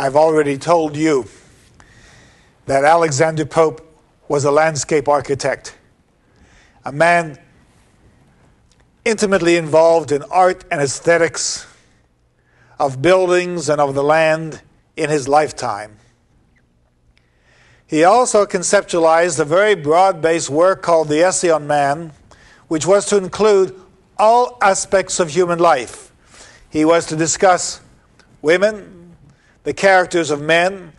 I've already told you that Alexander Pope was a landscape architect, a man intimately involved in art and aesthetics of buildings and of the land in his lifetime. He also conceptualized a very broad based work called The Essay on Man, which was to include all aspects of human life. He was to discuss women, the characters of men.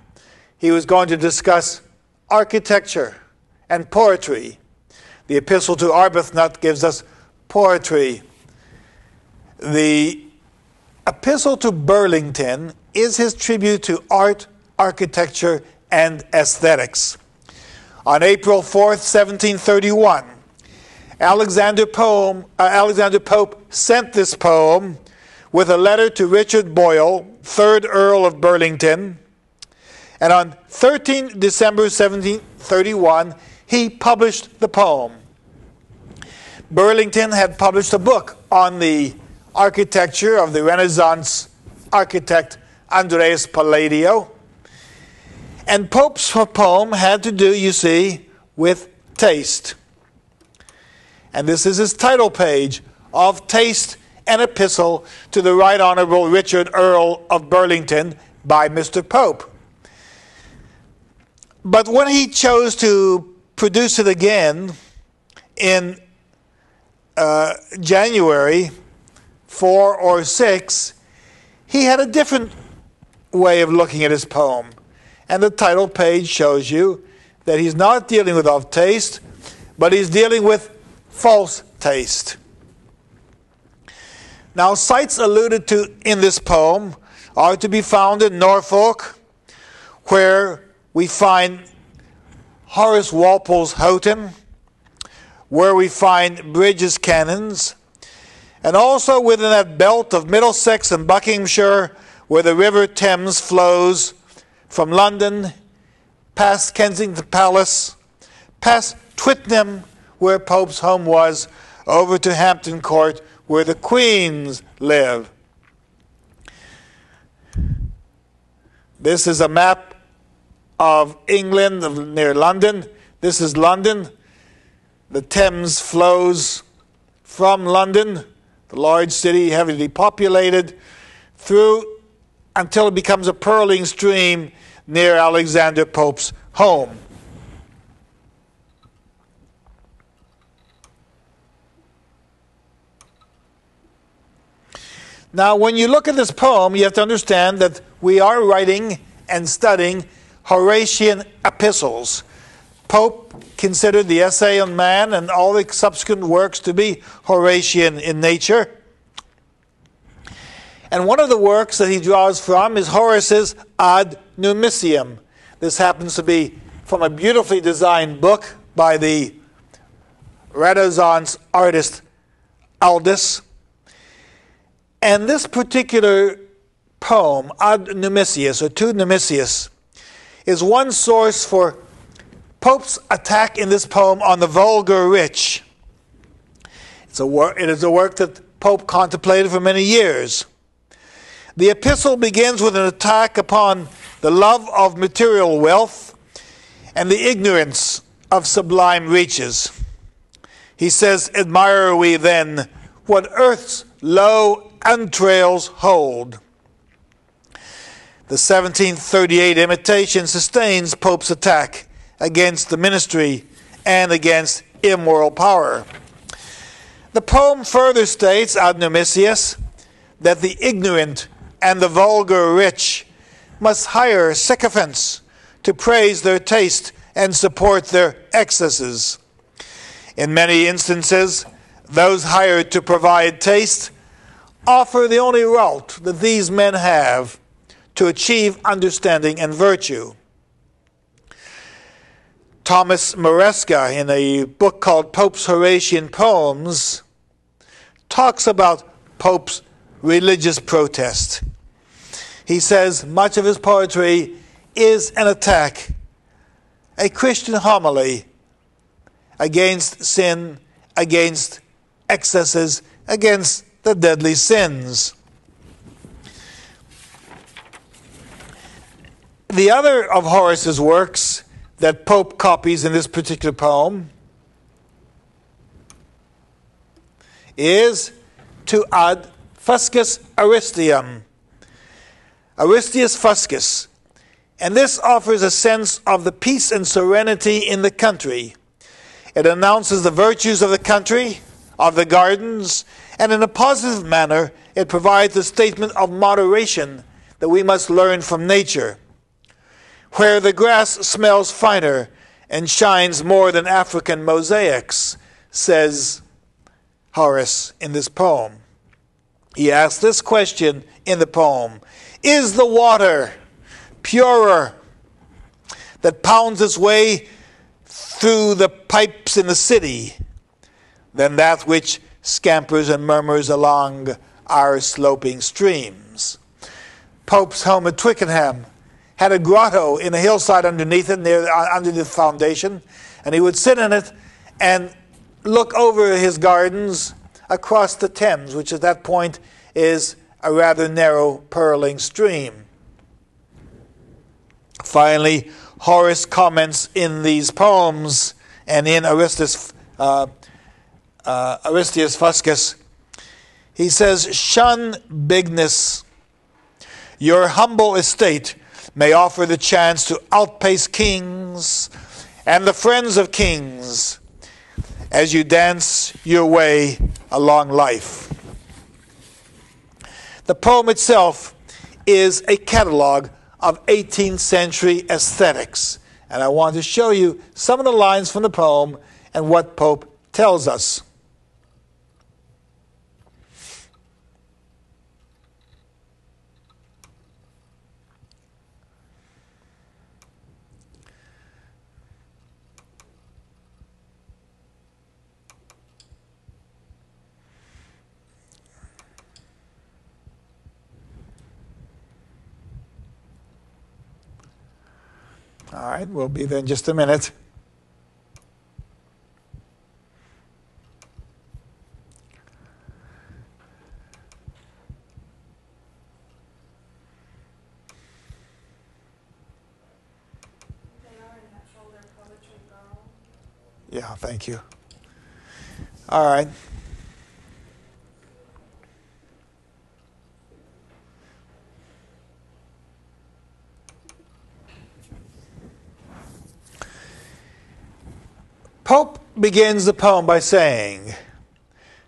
He was going to discuss architecture and poetry. The Epistle to Arbuthnot gives us poetry. The Epistle to Burlington is his tribute to art, architecture, and aesthetics. On April 4th, 1731, Alexander, poem, uh, Alexander Pope sent this poem with a letter to Richard Boyle, 3rd Earl of Burlington. And on 13 December 1731, he published the poem. Burlington had published a book on the architecture of the Renaissance architect Andreas Palladio. And Pope's poem had to do, you see, with taste. And this is his title page of Taste and Epistle to the Right Honorable Richard Earl of Burlington by Mr. Pope. But when he chose to produce it again in uh, January 4 or 6, he had a different way of looking at his poem. And the title page shows you that he's not dealing with off taste, but he's dealing with false taste. Now, sites alluded to in this poem are to be found in Norfolk, where we find Horace Walpole's Houghton, where we find Brydges Cannons, and also within that belt of Middlesex and Buckinghamshire, where the River Thames flows from London, past Kensington Palace, past Twickenham, where Pope's home was, over to Hampton Court, where the Queens live. This is a map of England near London. This is London. The Thames flows from London, the large city, heavily populated, through until it becomes a purling stream near Alexander Pope's home. Now, when you look at this poem, you have to understand that we are writing and studying Horatian epistles. Pope considered the Essay on Man and all the subsequent works to be Horatian in nature. And one of the works that he draws from is Horace's Ad Numicium. This happens to be from a beautifully designed book by the Renaissance artist Aldus. And this particular poem, Ad Numicius, or To Numicius, is one source for Pope's attack in this poem on the vulgar rich. It's a wor- it is a work that Pope contemplated for many years. The epistle begins with an attack upon the love of material wealth and the ignorance of sublime reaches. He says, Admire we then what earth's low entrails hold. The 1738 imitation sustains Pope's attack against the ministry and against immoral power. The poem further states, ad numicius, that the ignorant and the vulgar rich must hire sycophants to praise their taste and support their excesses. In many instances, those hired to provide taste offer the only route that these men have to achieve understanding and virtue. Thomas Maresca, in a book called Pope's Horatian Poems, talks about Pope's religious protest. He says much of his poetry is an attack, a Christian homily against sin, against excesses, against the deadly sins. The other of Horace's works that Pope copies in this particular poem is to ad Fuscus Aristium. Aristius Fuscus. And this offers a sense of the peace and serenity in the country. It announces the virtues of the country, of the gardens, and in a positive manner, it provides a statement of moderation that we must learn from nature. Where the grass smells finer and shines more than African mosaics, says Horace in this poem. He asks this question in the poem Is the water purer that pounds its way through the pipes in the city than that which scampers and murmurs along our sloping streams? Pope's home at Twickenham had a grotto in a hillside underneath it, near uh, under the foundation, and he would sit in it and look over his gardens across the Thames, which at that point is a rather narrow, purling stream. Finally, Horace comments in these poems and in Aristus, uh, uh, Aristius Fuscus. He says, Shun bigness. Your humble estate may offer the chance to outpace kings and the friends of kings as you dance your way along life. The poem itself is a catalog of 18th century aesthetics, and I want to show you some of the lines from the poem and what Pope tells us. All right, we'll be there in just a minute. Yeah, thank you. All right. Pope begins the poem by saying,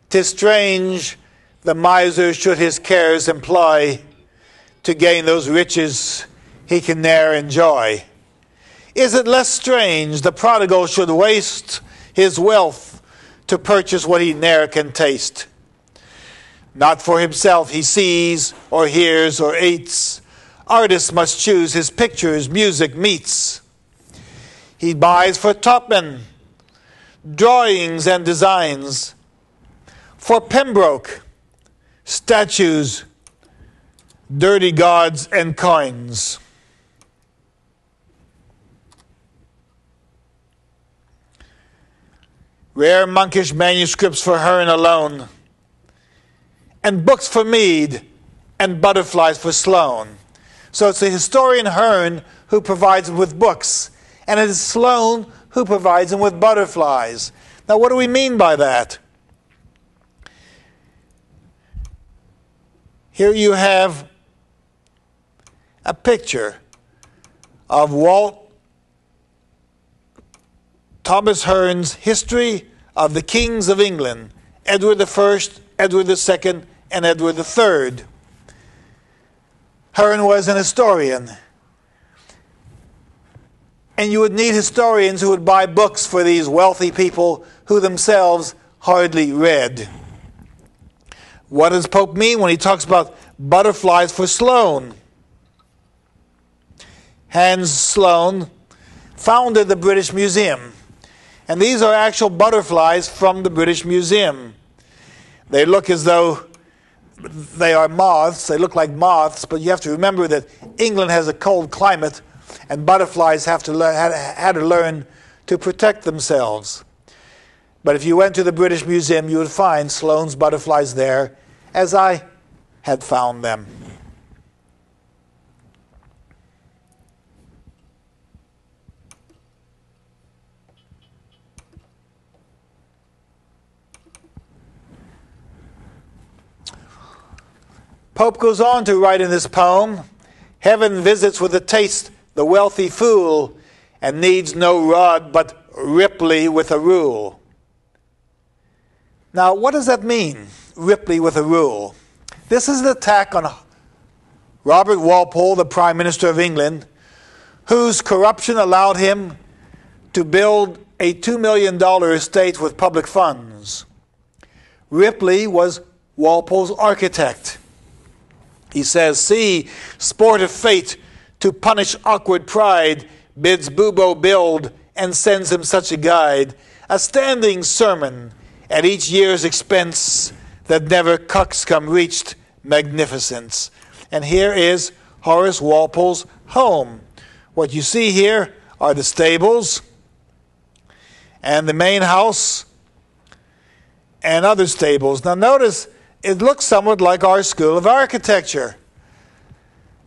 "Tis strange the miser should his cares employ to gain those riches he can ne'er enjoy. Is it less strange the prodigal should waste his wealth to purchase what he ne'er can taste? Not for himself he sees or hears or eats. Artist must choose his pictures, music meats. He buys for Topham drawings and designs. For Pembroke, statues, dirty gods, and coins. Rare monkish manuscripts for Hearne alone, and books for Mead, and butterflies for Sloane. So it's the historian Hearne who provides with books, and it is Sloane who provides them with butterflies. Now, what do we mean by that? Here you have a picture of Walt Thomas Hearne's History of the Kings of England, Edward I, Edward II, and Edward III. Hearne was an historian. And you would need historians who would buy books for these wealthy people who themselves hardly read. What does Pope mean when he talks about butterflies for Sloane? Hans Sloane founded the British Museum. And these are actual butterflies from the British Museum. They look as though they are moths. They look like moths, but you have to remember that England has a cold climate and butterflies have to learn, to learn to protect themselves. But if you went to the British Museum, you would find Sloane's butterflies there, as I had found them. Pope goes on to write in this poem Heaven visits with a taste the wealthy fool and needs no rod but Ripley with a rule. Now, what does that mean, Ripley with a rule? This is an attack on Robert Walpole, the Prime Minister of England, whose corruption allowed him to build a $2 million estate with public funds. Ripley was Walpole's architect. He says, See, sport of fate, to punish awkward pride, bids Bubo build and sends him such a guide, a standing sermon at each year's expense that never coxcomb reached magnificence. And here is Horace Walpole's home. What you see here are the stables and the main house and other stables. Now, notice it looks somewhat like our School of Architecture.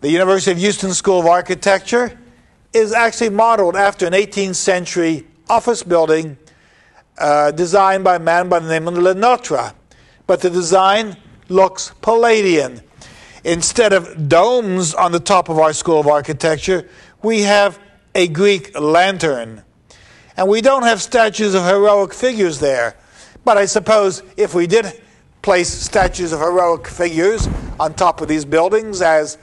The University of Houston School of Architecture is actually modeled after an 18th century office building uh, designed by a man by the name of Le Notre. But the design looks Palladian. Instead of domes on the top of our School of Architecture, we have a Greek lantern. And we don't have statues of heroic figures there. But I suppose if we did place statues of heroic figures on top of these buildings, as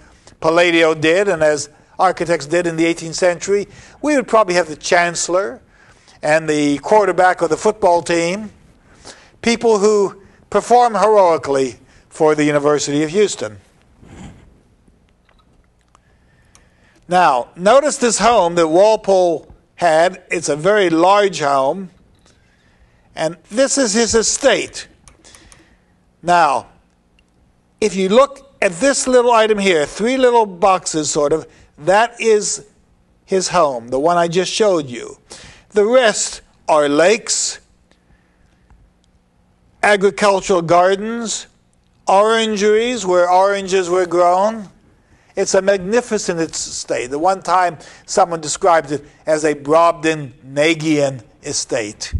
Palladio did and as architects did in the 18th century, we would probably have the chancellor and the quarterback of the football team, people who perform heroically for the University of Houston. Now, notice this home that Walpole had. It's a very large home. And this is his estate. Now, if you look at this little item here, three little boxes sort of, that is his home, the one I just showed you. The rest are lakes, agricultural gardens, orangeries where oranges were grown. It's a magnificent estate. The one time someone described it as a Brobdingnagian estate.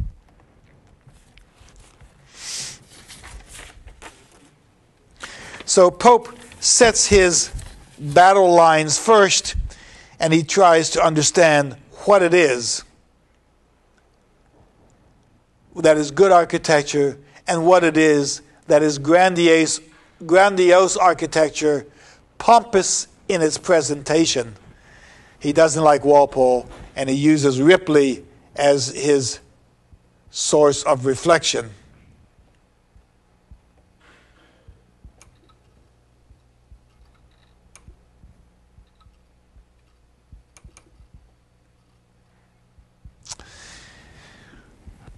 So Pope sets his battle lines first and he tries to understand what it is that is good architecture and what it is that is grandiose, grandiose architecture, pompous in its presentation. He doesn't like Walpole and he uses Ripley as his source of reflection.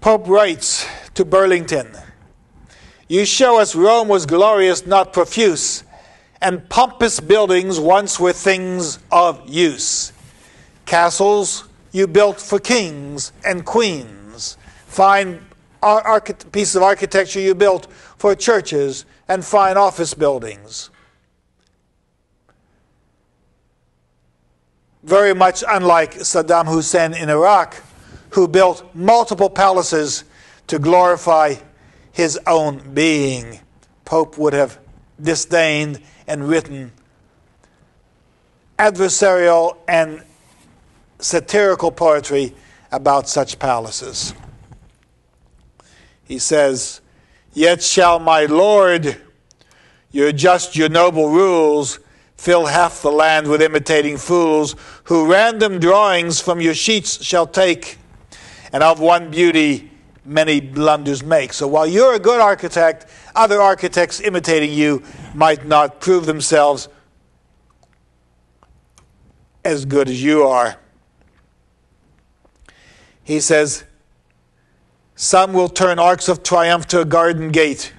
Pope writes to Burlington You show us Rome was glorious, not profuse, and pompous buildings once were things of use. Castles you built for kings and queens, fine pieces of architecture you built for churches and fine office buildings. Very much unlike Saddam Hussein in Iraq who built multiple palaces to glorify his own being. Pope would have disdained and written adversarial and satirical poetry about such palaces. He says, Yet shall my Lord, your just, your noble rules, fill half the land with imitating fools, who random drawings from your sheets shall take and of one beauty many blunders make. So while you're a good architect, other architects imitating you might not prove themselves as good as you are. He says, Some will turn arcs of triumph to a garden gate,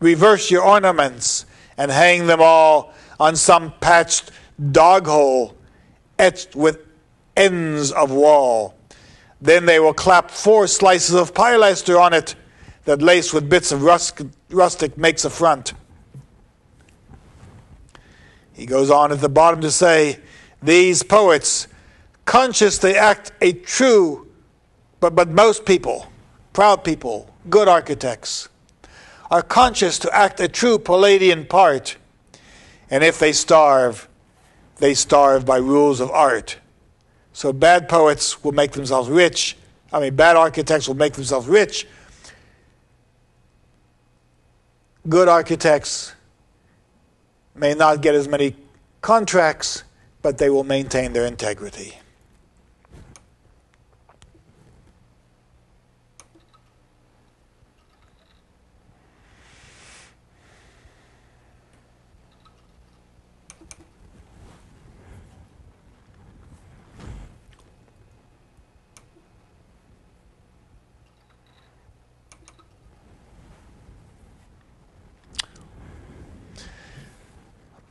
reverse your ornaments, and hang them all on some patched dog hole etched with ends of wall. Then they will clap four slices of pie pilaster on it that laced with bits of rustic makes a front. He goes on at the bottom to say, These poets, conscious they act a true, but, but most people, proud people, good architects, are conscious to act a true Palladian part. And if they starve, they starve by rules of art. So bad poets will make themselves rich. I mean, bad architects will make themselves rich. Good architects may not get as many contracts, but they will maintain their integrity.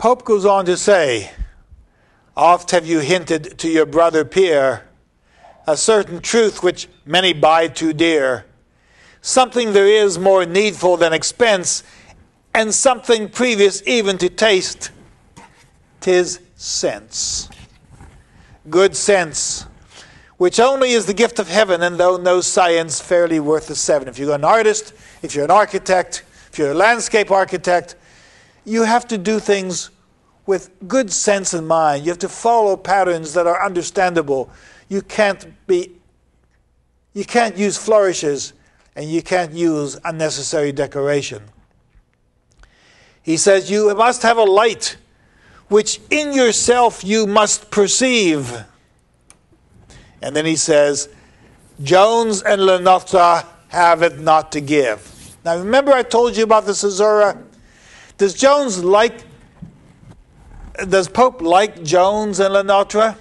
Pope goes on to say, Oft have you hinted to your brother Pierre a certain truth which many buy too dear, something there is more needful than expense, and something previous even to taste. Tis sense. Good sense, which only is the gift of heaven, and though no science fairly worth the seven. If you're an artist, if you're an architect, if you're a landscape architect, you have to do things with good sense in mind. You have to follow patterns that are understandable. You can't be you can't use flourishes and you can't use unnecessary decoration. He says you must have a light which in yourself you must perceive. And then he says, Jones and Le Notre have it not to give. Now remember I told you about the Caesura? Does Jones like does Pope like Jones and Le Notre?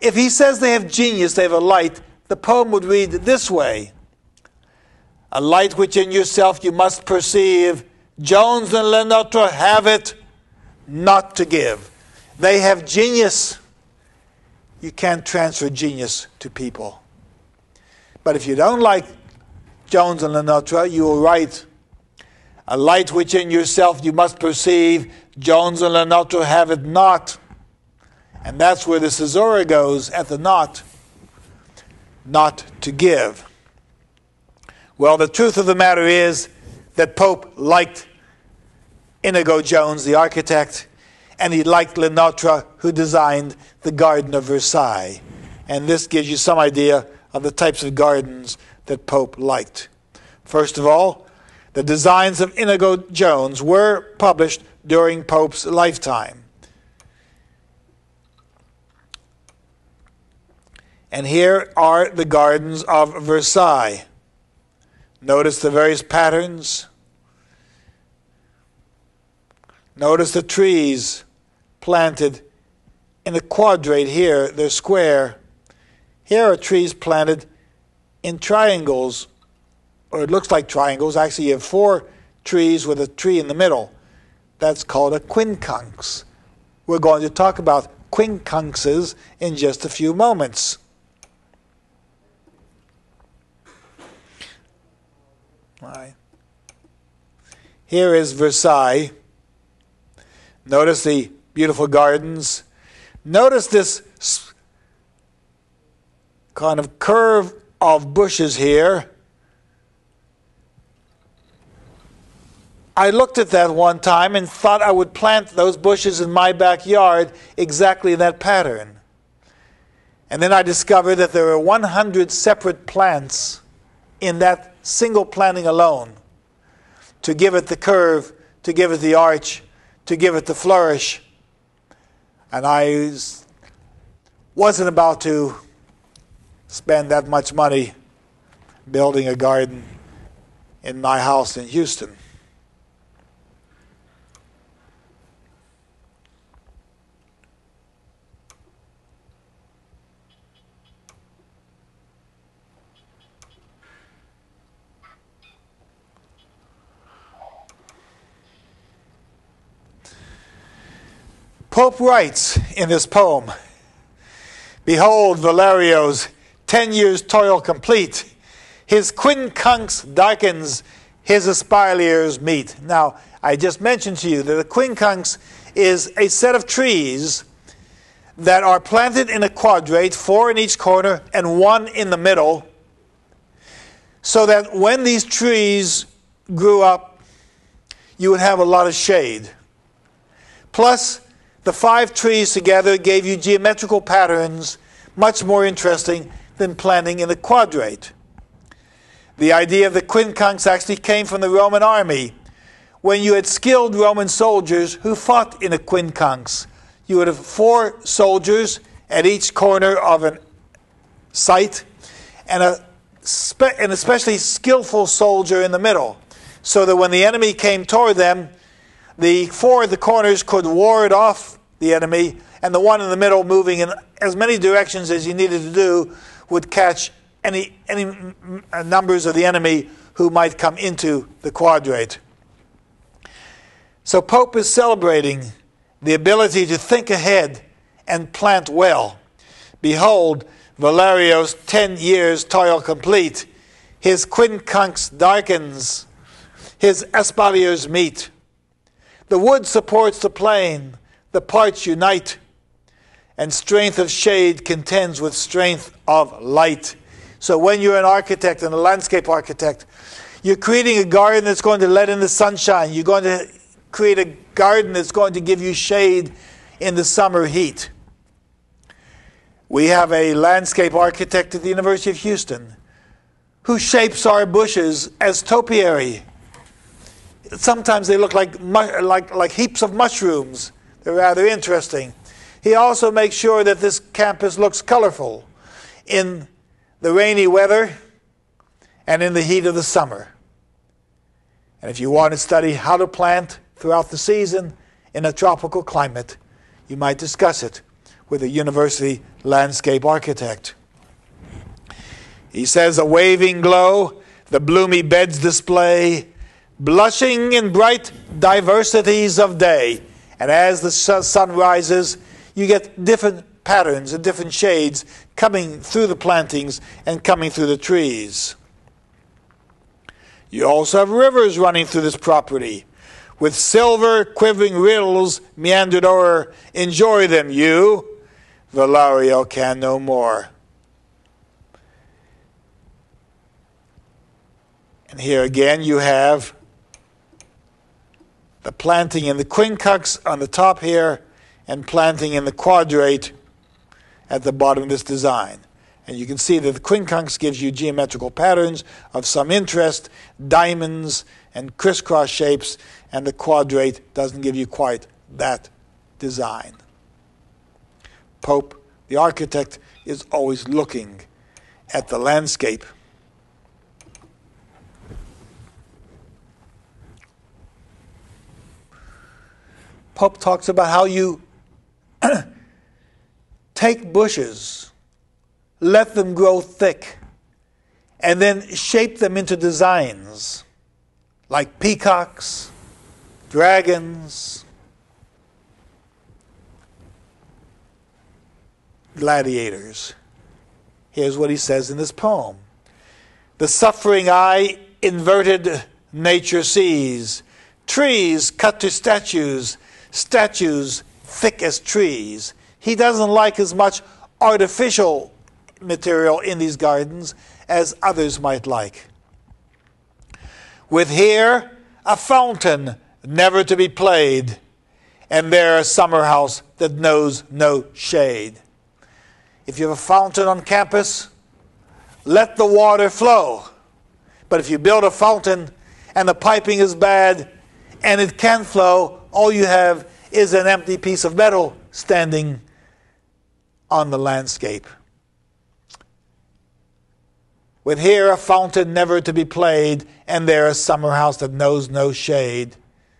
If he says they have genius, they have a light, the poem would read this way A light which in yourself you must perceive, Jones and Le Notre have it not to give. They have genius. You can't transfer genius to people. But if you don't like Jones and Le Notre, you will write a light which in yourself you must perceive, Jones and Le Notre have it not. And that's where the Caesura goes at the not, not to give. Well, the truth of the matter is that Pope liked Inigo Jones, the architect, and he liked Le Notre, who designed the Garden of Versailles. And this gives you some idea of the types of gardens that Pope liked. First of all, the designs of Inigo Jones were published during Pope's lifetime. And here are the gardens of Versailles. Notice the various patterns. Notice the trees planted in a quadrate here, they're square. Here are trees planted in triangles, or it looks like triangles. Actually, you have four trees with a tree in the middle. That's called a quincunx. We're going to talk about quincunxes in just a few moments. Right. Here is Versailles. Notice the beautiful gardens. Notice this kind of curve of bushes here I looked at that one time and thought I would plant those bushes in my backyard exactly in that pattern. And then I discovered that there are 100 separate plants in that single planting alone to give it the curve, to give it the arch, to give it the flourish. And I wasn't about to spend that much money building a garden in my house in Houston. Pope writes in this poem Behold Villario's ten years' toil complete. His quincunx darkens, his espaliers meet. Now, I just mentioned to you that a quincunx is a set of trees that are planted in a quadrate, four in each corner and one in the middle, so that when these trees grew up, you would have a lot of shade. Plus, the five trees together gave you geometrical patterns much more interesting than planting in a quadrate. The idea of the quincunx actually came from the Roman army. When you had skilled Roman soldiers who fought in a quincunx, you would have four soldiers at each corner of a site and a spe- an especially skillful soldier in the middle, so that when the enemy came toward them, the four at the corners could ward off the enemy, and the one in the middle, moving in as many directions as you needed to do, would catch any, any numbers of the enemy who might come into the quadrate. So Pope is celebrating the ability to think ahead and plant well. Behold, Villario's ten years toil complete. His quincunx darkens, his espaliers meet. The wood supports the plain, the parts unite, and strength of shade contends with strength of light. So when you're an architect and a landscape architect, you're creating a garden that's going to let in the sunshine. You're going to create a garden that's going to give you shade in the summer heat. We have a landscape architect at the University of Houston who shapes our bushes as topiary. Sometimes they look like, like, like heaps of mushrooms. Rather interesting. He also makes sure that this campus looks colorful in the rainy weather and in the heat of the summer. And if you want to study how to plant throughout the season in a tropical climate, you might discuss it with a university landscape architect. He says, A waving glow, the bloomy beds display, blushing in bright diversities of day. And as the sun rises, you get different patterns and different shades coming through the plantings and coming through the trees. You also have rivers running through this property with silver quivering rills meandered o'er. Enjoy them, you. Villario can no more. And here again you have the planting in the quincunx on the top here and planting in the quadrate at the bottom of this design. And you can see that the quincunx gives you geometrical patterns of some interest, diamonds and crisscross shapes, and the quadrate doesn't give you quite that design. Pope, the architect, is always looking at the landscape. Pope talks about how you take bushes, let them grow thick, and then shape them into designs like peacocks, dragons, gladiators. Here's what he says in this poem The suffering eye inverted nature sees, trees cut to statues, statues thick as trees. He doesn't like as much artificial material in these gardens as others might like. With here a fountain never to be played, and there a summer house that knows no shade. If you have a fountain on campus, let the water flow. But if you build a fountain and the piping is bad and it can flow, all you have is an empty piece of metal standing on the landscape. With here a fountain never to be played, and there a summer house that knows no shade.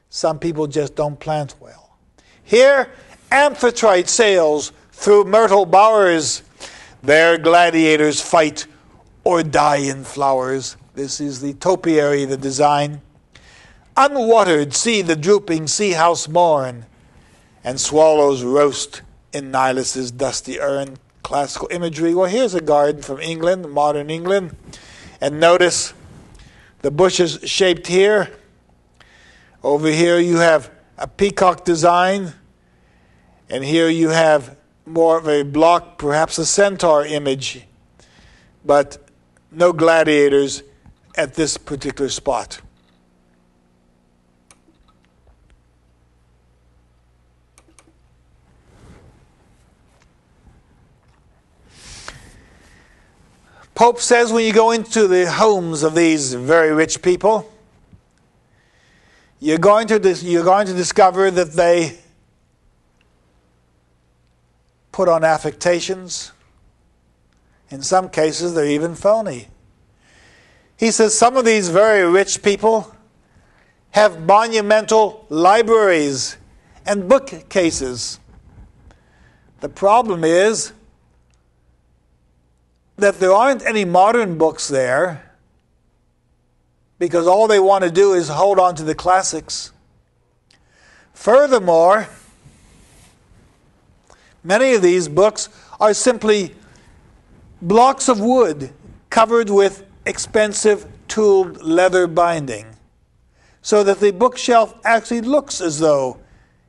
Some people just don't plant well. Here, amphitrite sails through myrtle bowers. There gladiators fight or die in flowers. This is the topiary, the design. Unwatered, see the drooping sea house mourn, and swallows roast in Nilus's dusty urn. Classical imagery. Well, here's a garden from England, modern England. And notice the bushes shaped here. Over here you have a peacock design. And here you have more of a block, perhaps a centaur image, but no gladiators at this particular spot. Pope says when you go into the homes of these very rich people, you're going to, you're going to discover that they put on affectations. In some cases, they're even phony. He says some of these very rich people have monumental libraries and bookcases. The problem is that there aren't any modern books there because all they want to do is hold on to the classics. Furthermore, many of these books are simply blocks of wood covered with expensive tooled leather binding so that the bookshelf actually looks as though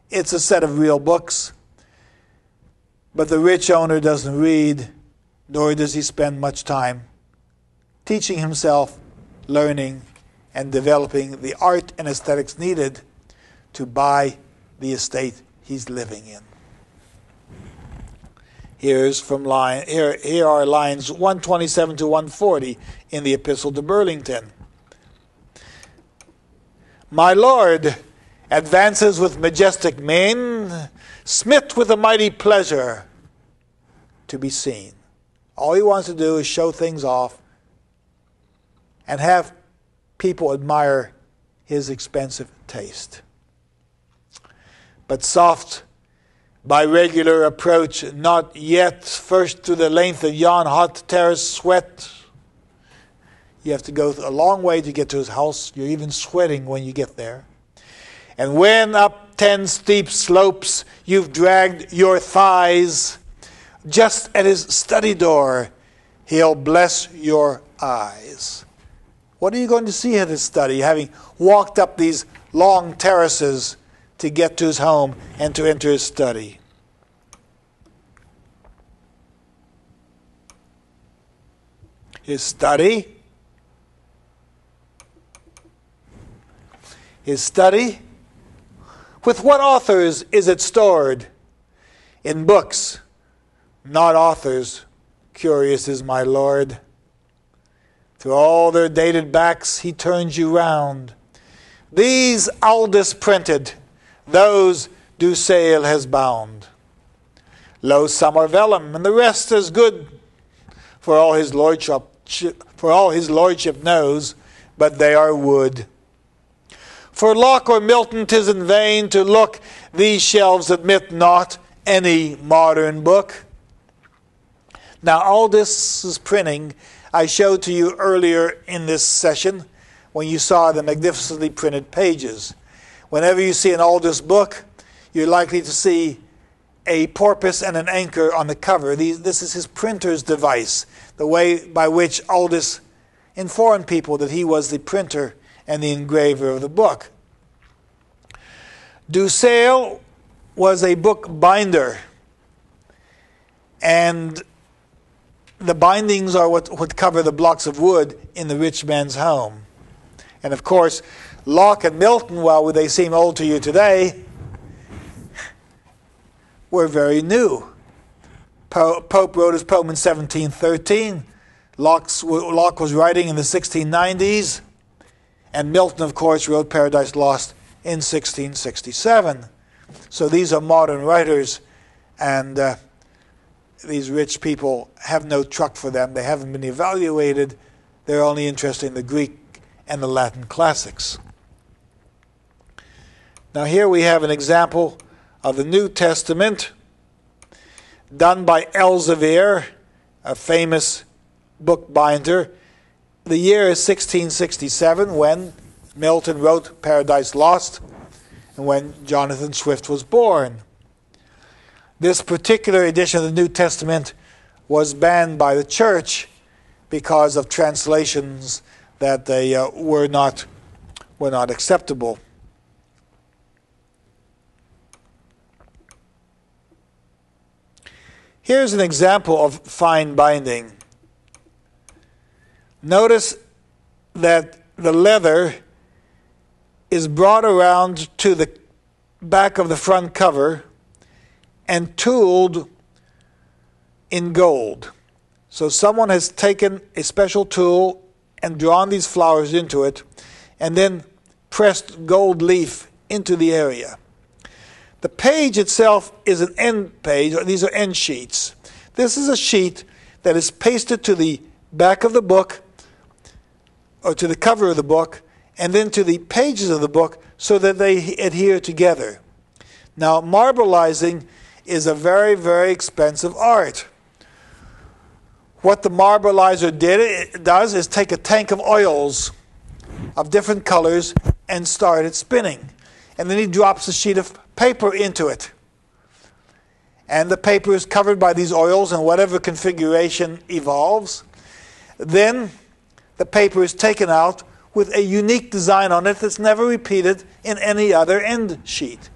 it's a set of real books. But the rich owner doesn't read nor does he spend much time teaching himself, learning, and developing the art and aesthetics needed to buy the estate he's living in. Here's from line here, here are lines 127 to 140 in the Epistle to Burlington. My Lord advances with majestic mien, smit with a mighty pleasure to be seen. All he wants to do is show things off and have people admire his expensive taste. But soft by regular approach, not yet first to the length of yon hot terrace sweat. You have to go a long way to get to his house. You're even sweating when you get there. And when up ten steep slopes you've dragged your thighs, just at his study door, he'll bless your eyes. What are you going to see at his study, having walked up these long terraces to get to his home and to enter his study? His study, his study. With what authors is it stored? In books not authors. Curious is my Lord. Through all their dated backs, he turns you round. These Aldus printed, those Sale has bound. Lo, some are vellum, and the rest is good, for all his lordship, for all his lordship knows, but they are wood. For Locke or Milton, tis in vain to look; these shelves admit not any modern book. Now, all this is printing I showed to you earlier in this session when you saw the magnificently printed pages. Whenever you see an Aldus book, you're likely to see a porpoise and an anchor on the cover. These, this is his printer's device, the way by which Aldus informed people that he was the printer and the engraver of the book. Du Sale was a book binder, and the bindings are what would cover the blocks of wood in the rich man's home. And of course, Locke and Milton, while they seem old to you today, were very new. Pope wrote his poem in 1713. Locke's, Locke was writing in the 1690s. And Milton, of course, wrote Paradise Lost in 1667. So these are modern writers. And uh, these rich people have no truck for them. They haven't been evaluated. They're only interested in the Greek and the Latin classics. Now, here we have an example of the New Testament done by Elzevir, a famous bookbinder. The year is 1667 when Milton wrote Paradise Lost and when Jonathan Swift was born. This particular edition of the New Testament was banned by the church because of translations that they uh, were not were not acceptable. Here's an example of fine binding. Notice that the leather is brought around to the back of the front cover and tooled in gold. So someone has taken a special tool and drawn these flowers into it and then pressed gold leaf into the area. The page itself is an end page, or these are end sheets. This is a sheet that is pasted to the back of the book or to the cover of the book and then to the pages of the book so that they adhere together. Now, marbleizing is a very, very expensive art. What the marbleizer did, does is take a tank of oils of different colors and start it spinning. And then he drops a sheet of paper into it. And the paper is covered by these oils in whatever configuration evolves. Then the paper is taken out with a unique design on it that's never repeated in any other end sheet.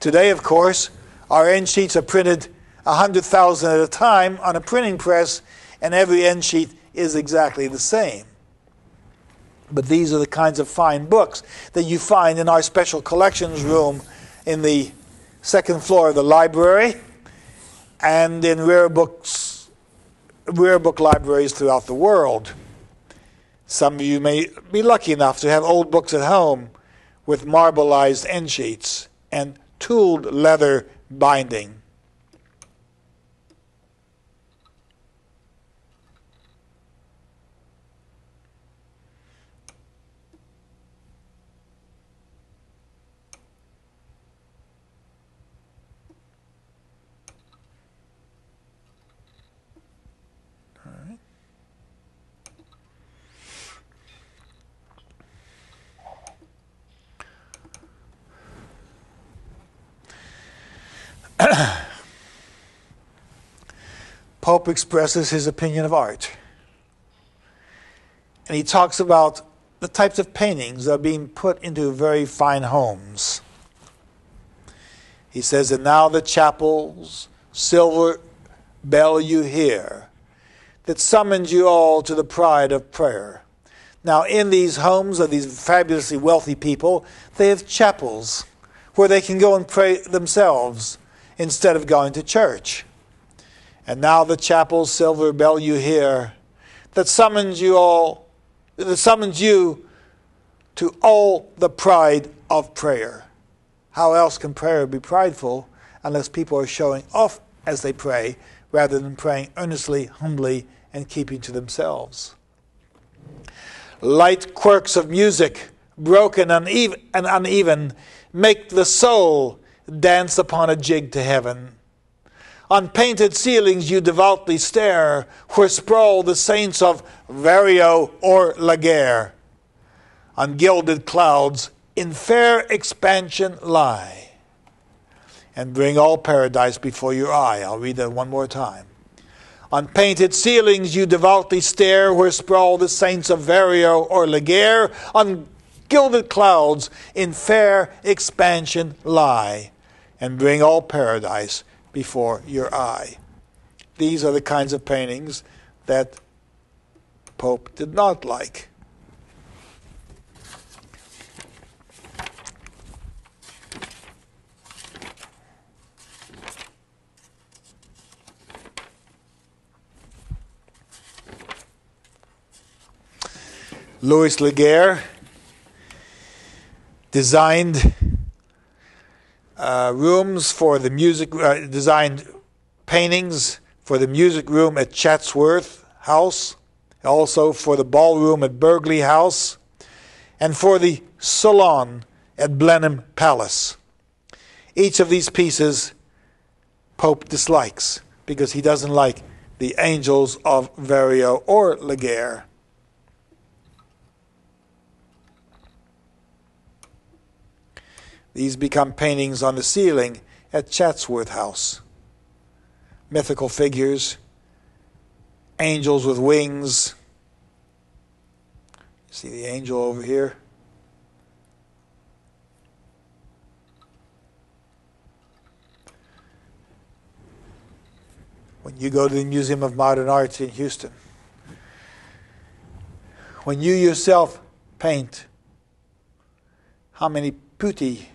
Today, of course, our end sheets are printed 100,000 at a time on a printing press, and every end sheet is exactly the same. But these are the kinds of fine books that you find in our special collections room in the second floor of the library and in rare books rare book libraries throughout the world. Some of you may be lucky enough to have old books at home with marbleized end sheets and tooled leather binding. Pope expresses his opinion of art. And he talks about the types of paintings that are being put into very fine homes. He says, And now the chapel's silver bell you hear, that summons you all to the pride of prayer. Now, in these homes of these fabulously wealthy people, they have chapels where they can go and pray themselves instead of going to church. And now the chapel's silver bell you hear that summons you all, that summons you to all the pride of prayer. How else can prayer be prideful unless people are showing off as they pray rather than praying earnestly, humbly, and keeping to themselves? Light quirks of music, broken and uneven, make the soul dance upon a jig to heaven. On painted ceilings you devoutly stare, where sprawl the saints of Verrio or Laguerre. On gilded clouds in fair expansion lie, and bring all paradise before your eye. I'll read that one more time. On painted ceilings you devoutly stare, where sprawl the saints of Verrio or Laguerre. On gilded clouds in fair expansion lie, and bring all paradise before your eye. These are the kinds of paintings that Pope did not like. Louis Laguerre designed uh, rooms for the music, uh, designed paintings for the music room at Chatsworth House, also for the ballroom at Burghley House, and for the salon at Blenheim Palace. Each of these pieces Pope dislikes because he doesn't like the angels of Verrio or Laguerre. These become paintings on the ceiling at Chatsworth House. Mythical figures, angels with wings. See the angel over here? When you go to the Museum of Modern Arts in Houston, when you yourself paint, how many putti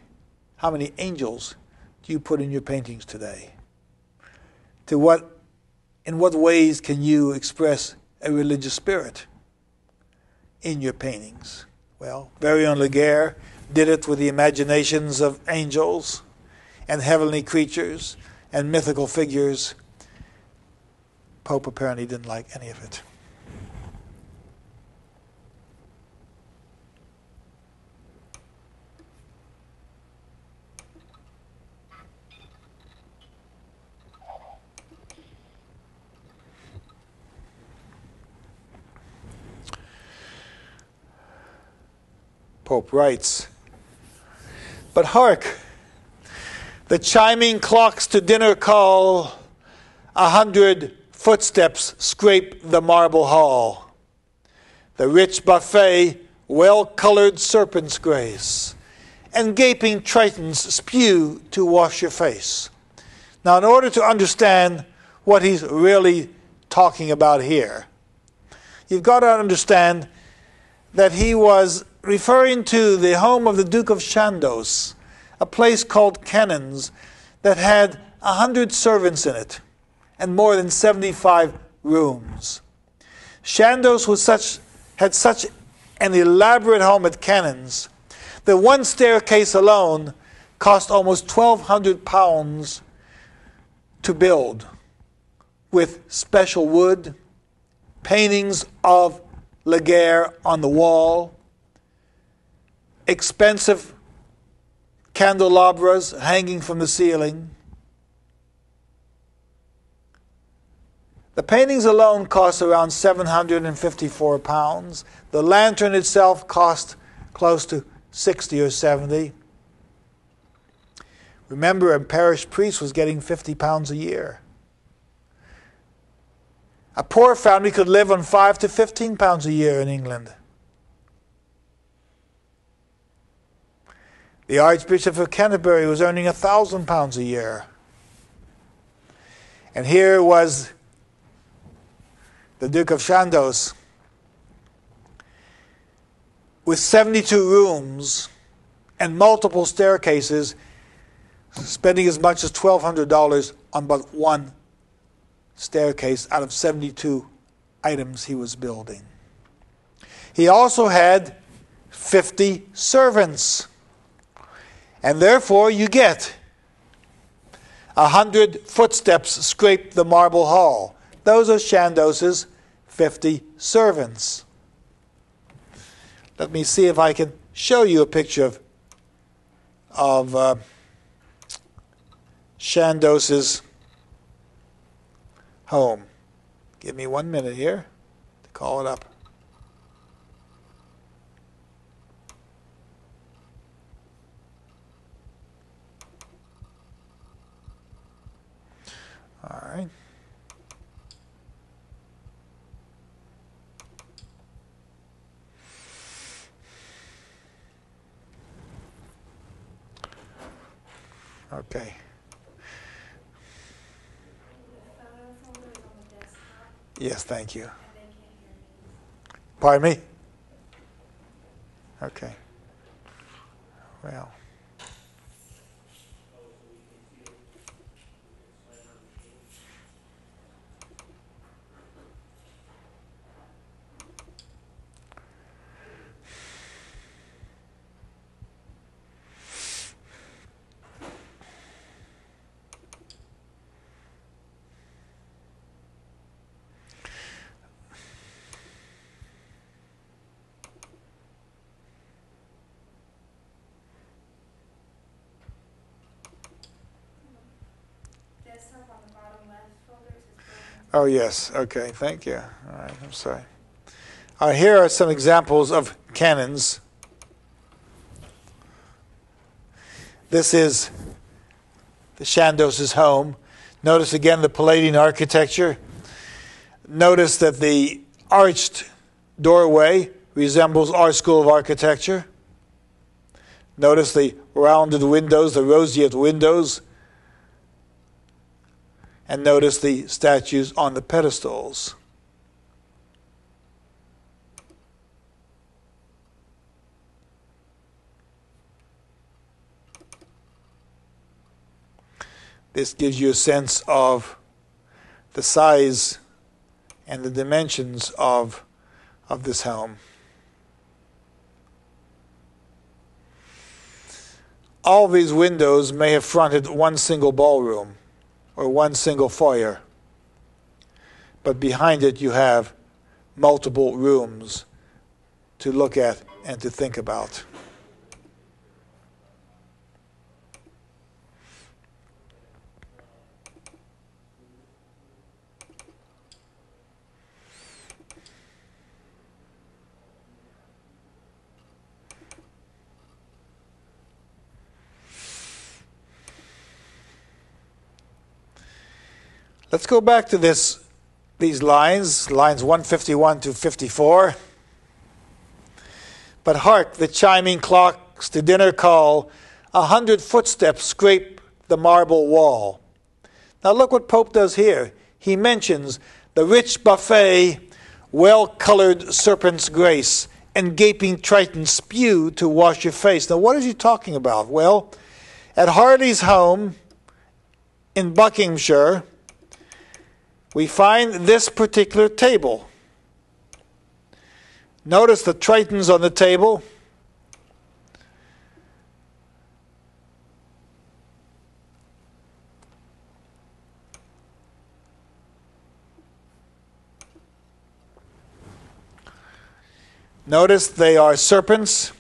how many angels do you put in your paintings today? To what in what ways can you express a religious spirit in your paintings? Well, Varian Laguerre did it with the imaginations of angels and heavenly creatures and mythical figures. Pope apparently didn't like any of it. Pope writes, But hark, the chiming clocks to dinner call, a hundred footsteps scrape the marble hall. The rich buffet, well colored serpents grace, and gaping tritons spew to wash your face. Now, in order to understand what he's really talking about here, you've got to understand that he was referring to the home of the Duke of Chandos, a place called Canons that had a hundred servants in it and more than 75 rooms. Chandos was such, had such an elaborate home at Canons that one staircase alone cost almost 1,200 pounds to build with special wood, paintings of Laguerre on the wall, expensive candelabras hanging from the ceiling. The paintings alone cost around 754 pounds. The lantern itself cost close to 60 or 70. Remember, a parish priest was getting 50 pounds a year. A poor family could live on 5 to 15 pounds a year in England. The Archbishop of Canterbury was earning a thousand pounds a year. And here was the Duke of Chandos with 72 rooms and multiple staircases, spending as much as $1,200 on but one staircase out of 72 items he was building. He also had 50 servants. And therefore, you get a hundred footsteps scrape the marble hall. Those are Chandos's 50 servants. Let me see if I can show you a picture of, of uh, Chandos's home. Give me one minute here to call it up. All right. Okay. Yes, thank you. Pardon me? Okay. Well. Oh, yes. Okay. Thank you. All right. I'm sorry. Uh, here are some examples of canons. This is the Chandos' home. Notice again the Palladian architecture. Notice that the arched doorway resembles our school of architecture. Notice the rounded windows, the roseate windows and notice the statues on the pedestals. This gives you a sense of the size and the dimensions of, of this home. All these windows may have fronted one single ballroom or one single foyer, but behind it you have multiple rooms to look at and to think about. Let's go back to this, these lines, lines 151 to 54. But hark, the chiming clocks to dinner call, a hundred footsteps scrape the marble wall. Now look what Pope does here. He mentions the rich buffet, well colored serpent's grace, and gaping triton spew to wash your face. Now, what is he talking about? Well, at Harley's home in Buckinghamshire, we find this particular table. Notice the tritons on the table. Notice they are serpents.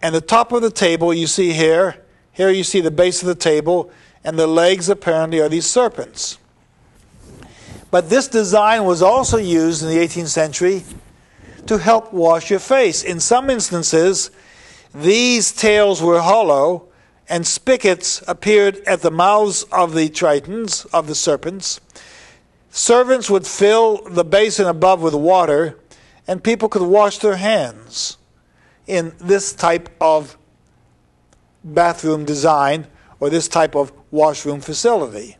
And the top of the table you see here, here you see the base of the table, and the legs apparently are these serpents. But this design was also used in the 18th century to help wash your face. In some instances, these tails were hollow and spigots appeared at the mouths of the tritons, of the serpents. Servants would fill the basin above with water, and people could wash their hands in this type of bathroom design or this type of washroom facility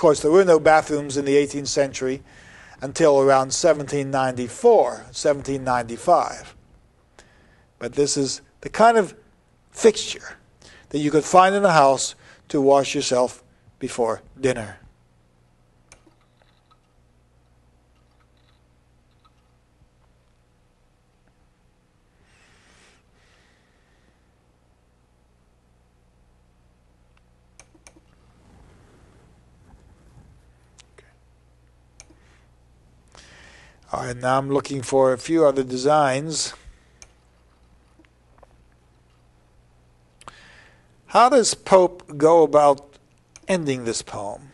course, there were no bathrooms in the 18th century until around 1794, 1795. But this is the kind of fixture that you could find in a house to wash yourself before dinner. Right, now I'm looking for a few other designs. How does Pope go about ending this poem?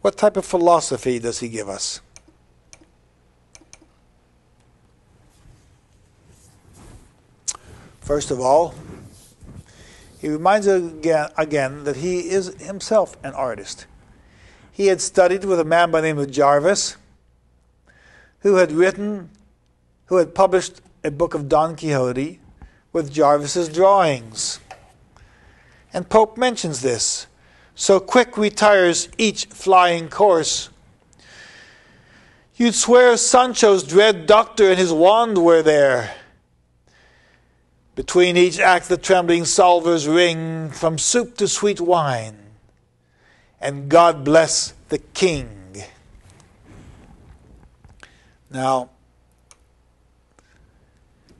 What type of philosophy does he give us? First of all, he reminds us again, again that he is himself an artist. He had studied with a man by the name of Jarvis, who had written, who had published a book of Don Quixote with Jarvis's drawings. And Pope mentions this. So quick retires each flying course. You'd swear Sancho's dread doctor and his wand were there. Between each act the trembling salvers ring, from soup to sweet wine and God bless the king. Now,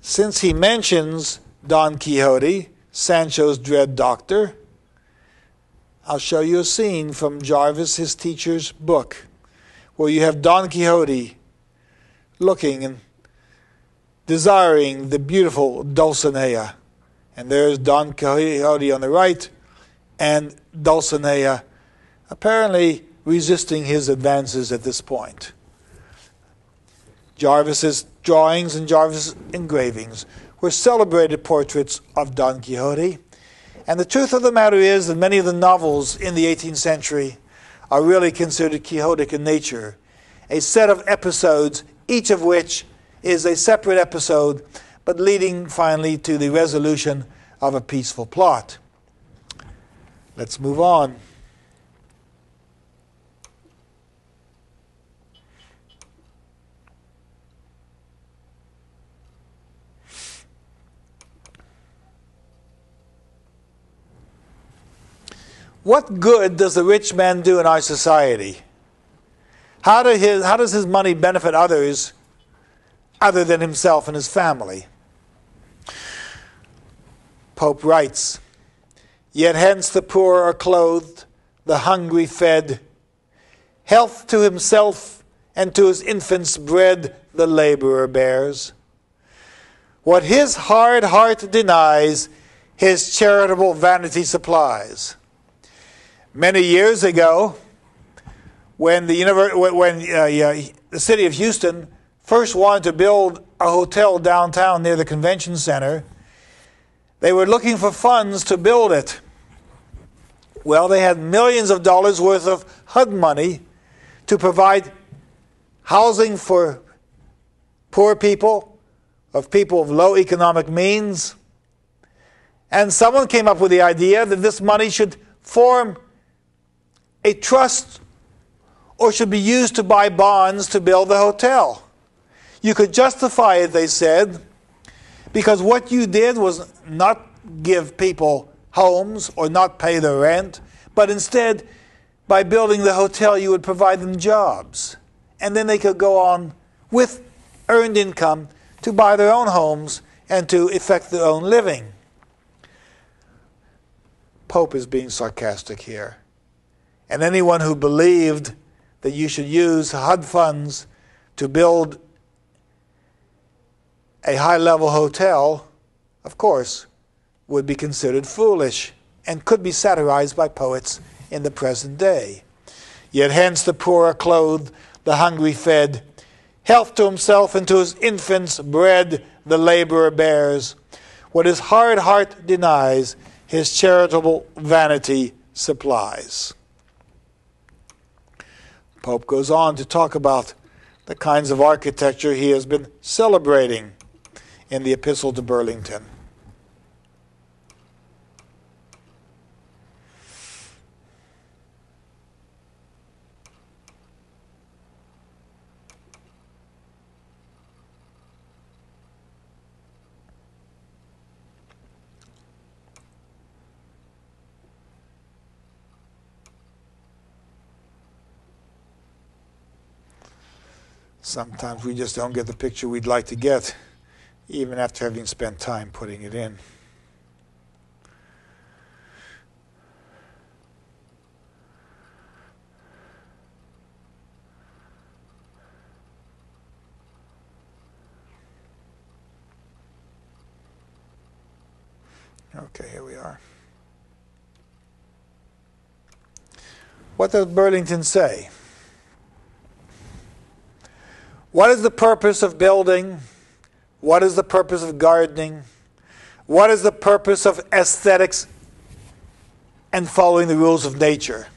since he mentions Don Quixote, Sancho's dread doctor, I'll show you a scene from Jarvis, his teacher's book, where you have Don Quixote looking and desiring the beautiful Dulcinea. And there's Don Quixote on the right and Dulcinea apparently resisting his advances at this point. Jarvis's drawings and Jarvis's engravings were celebrated portraits of Don Quixote. And the truth of the matter is that many of the novels in the 18th century are really considered Quixotic in nature, a set of episodes, each of which is a separate episode, but leading finally to the resolution of a peaceful plot. Let's move on. What good does the rich man do in our society? How, do his, how does his money benefit others other than himself and his family? Pope writes, Yet hence the poor are clothed, the hungry fed, health to himself and to his infants bread the laborer bears. What his hard heart denies, his charitable vanity supplies. Many years ago, when the, when, uh, the city of Houston first wanted to build a hotel downtown near the convention center, they were looking for funds to build it. Well, they had millions of dollars worth of HUD money to provide housing for poor people, of people of low economic means. And someone came up with the idea that this money should form a trust or should be used to buy bonds to build the hotel. You could justify it, they said, because what you did was not give people homes or not pay the rent, but instead, by building the hotel, you would provide them jobs. And then they could go on with earned income to buy their own homes and to effect their own living. Pope is being sarcastic here. And anyone who believed that you should use HUD funds to build a high level hotel, of course, would be considered foolish and could be satirized by poets in the present day. Yet hence the poor are clothed, the hungry fed, health to himself and to his infants bread the laborer bears. What his hard heart denies, his charitable vanity supplies. Pope goes on to talk about the kinds of architecture he has been celebrating in the Epistle to Burlington. Sometimes we just don't get the picture we'd like to get, even after having spent time putting it in. Okay, here we are. What does Burlington say? What is the purpose of building? What is the purpose of gardening? What is the purpose of aesthetics and following the rules of nature?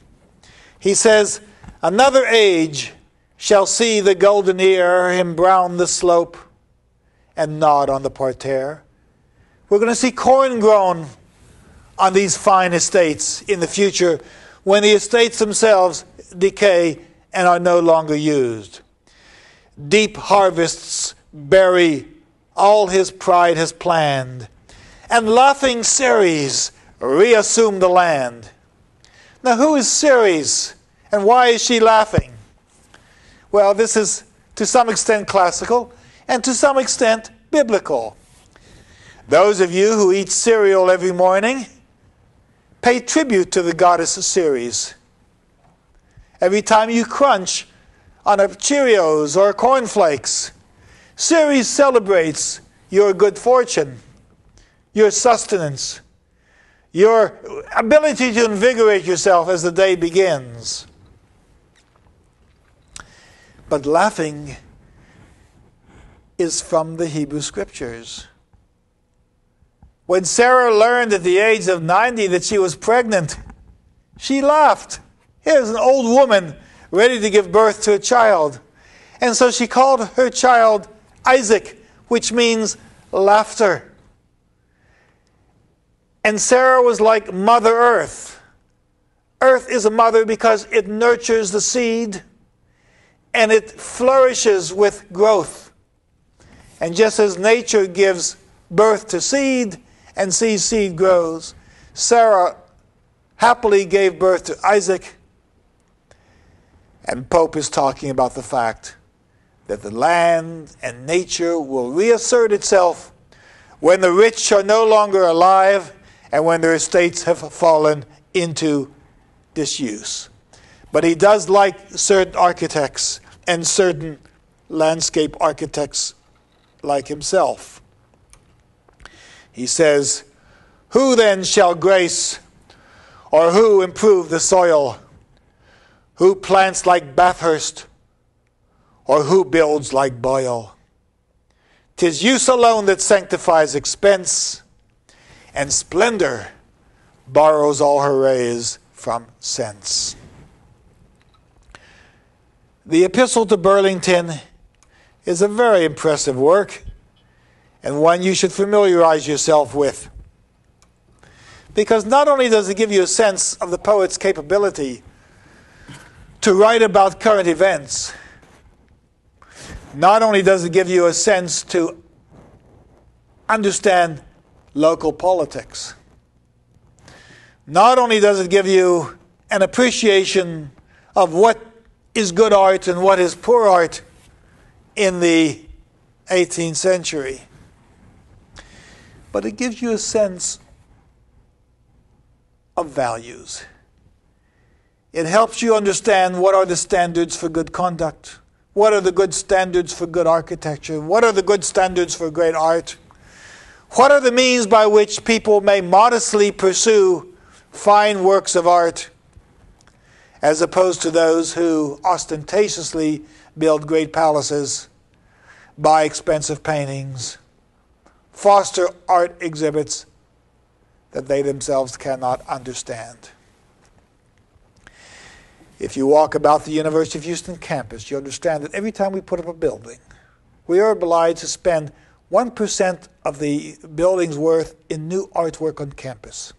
He says, Another age shall see the golden ear embrown the slope and nod on the parterre. We're going to see corn grown on these fine estates in the future when the estates themselves decay and are no longer used deep harvests bury all his pride has planned, and laughing Ceres reassume the land. Now, who is Ceres, and why is she laughing? Well, this is to some extent classical, and to some extent biblical. Those of you who eat cereal every morning pay tribute to the goddess Ceres. Every time you crunch on a Cheerios or cornflakes. Ceres celebrates your good fortune, your sustenance, your ability to invigorate yourself as the day begins. But laughing is from the Hebrew Scriptures. When Sarah learned at the age of 90 that she was pregnant, she laughed. Here's an old woman ready to give birth to a child. And so she called her child Isaac, which means laughter. And Sarah was like Mother Earth. Earth is a mother because it nurtures the seed and it flourishes with growth. And just as nature gives birth to seed and seed seed grows, Sarah happily gave birth to Isaac. And Pope is talking about the fact that the land and nature will reassert itself when the rich are no longer alive and when their estates have fallen into disuse. But he does like certain architects and certain landscape architects like himself. He says, Who then shall grace or who improve the soil? Who plants like Bathurst or who builds like Boyle? Tis use alone that sanctifies expense, and splendor borrows all her rays from sense. The Epistle to Burlington is a very impressive work and one you should familiarize yourself with. Because not only does it give you a sense of the poet's capability to write about current events, not only does it give you a sense to understand local politics, not only does it give you an appreciation of what is good art and what is poor art in the 18th century. But it gives you a sense of values. It helps you understand what are the standards for good conduct, what are the good standards for good architecture, what are the good standards for great art, what are the means by which people may modestly pursue fine works of art as opposed to those who ostentatiously build great palaces, buy expensive paintings, foster art exhibits that they themselves cannot understand. If you walk about the University of Houston campus, you understand that every time we put up a building, we are obliged to spend 1% of the building's worth in new artwork on campus.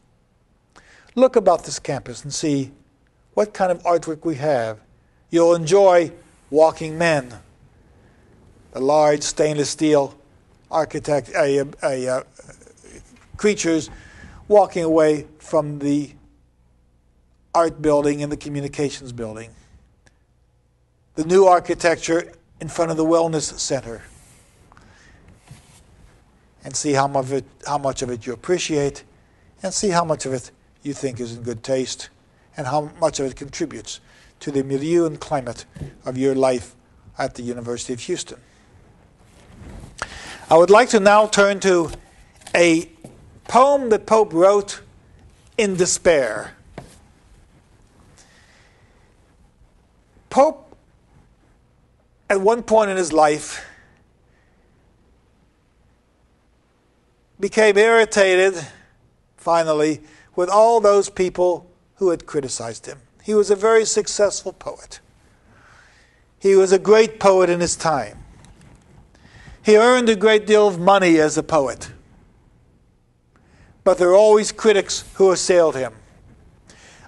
Look about this campus and see what kind of artwork we have. You'll enjoy Walking Men, the large stainless steel architect, uh, uh, creatures walking away from the art building and the communications building. The new architecture in front of the wellness center. And see how much of it, how much of it you appreciate, and see how much of it you think is in good taste and how much of it contributes to the milieu and climate of your life at the University of Houston. I would like to now turn to a poem that Pope wrote in despair. Pope, at one point in his life, became irritated, finally, with all those people who had criticized him. He was a very successful poet. He was a great poet in his time. He earned a great deal of money as a poet. But there were always critics who assailed him.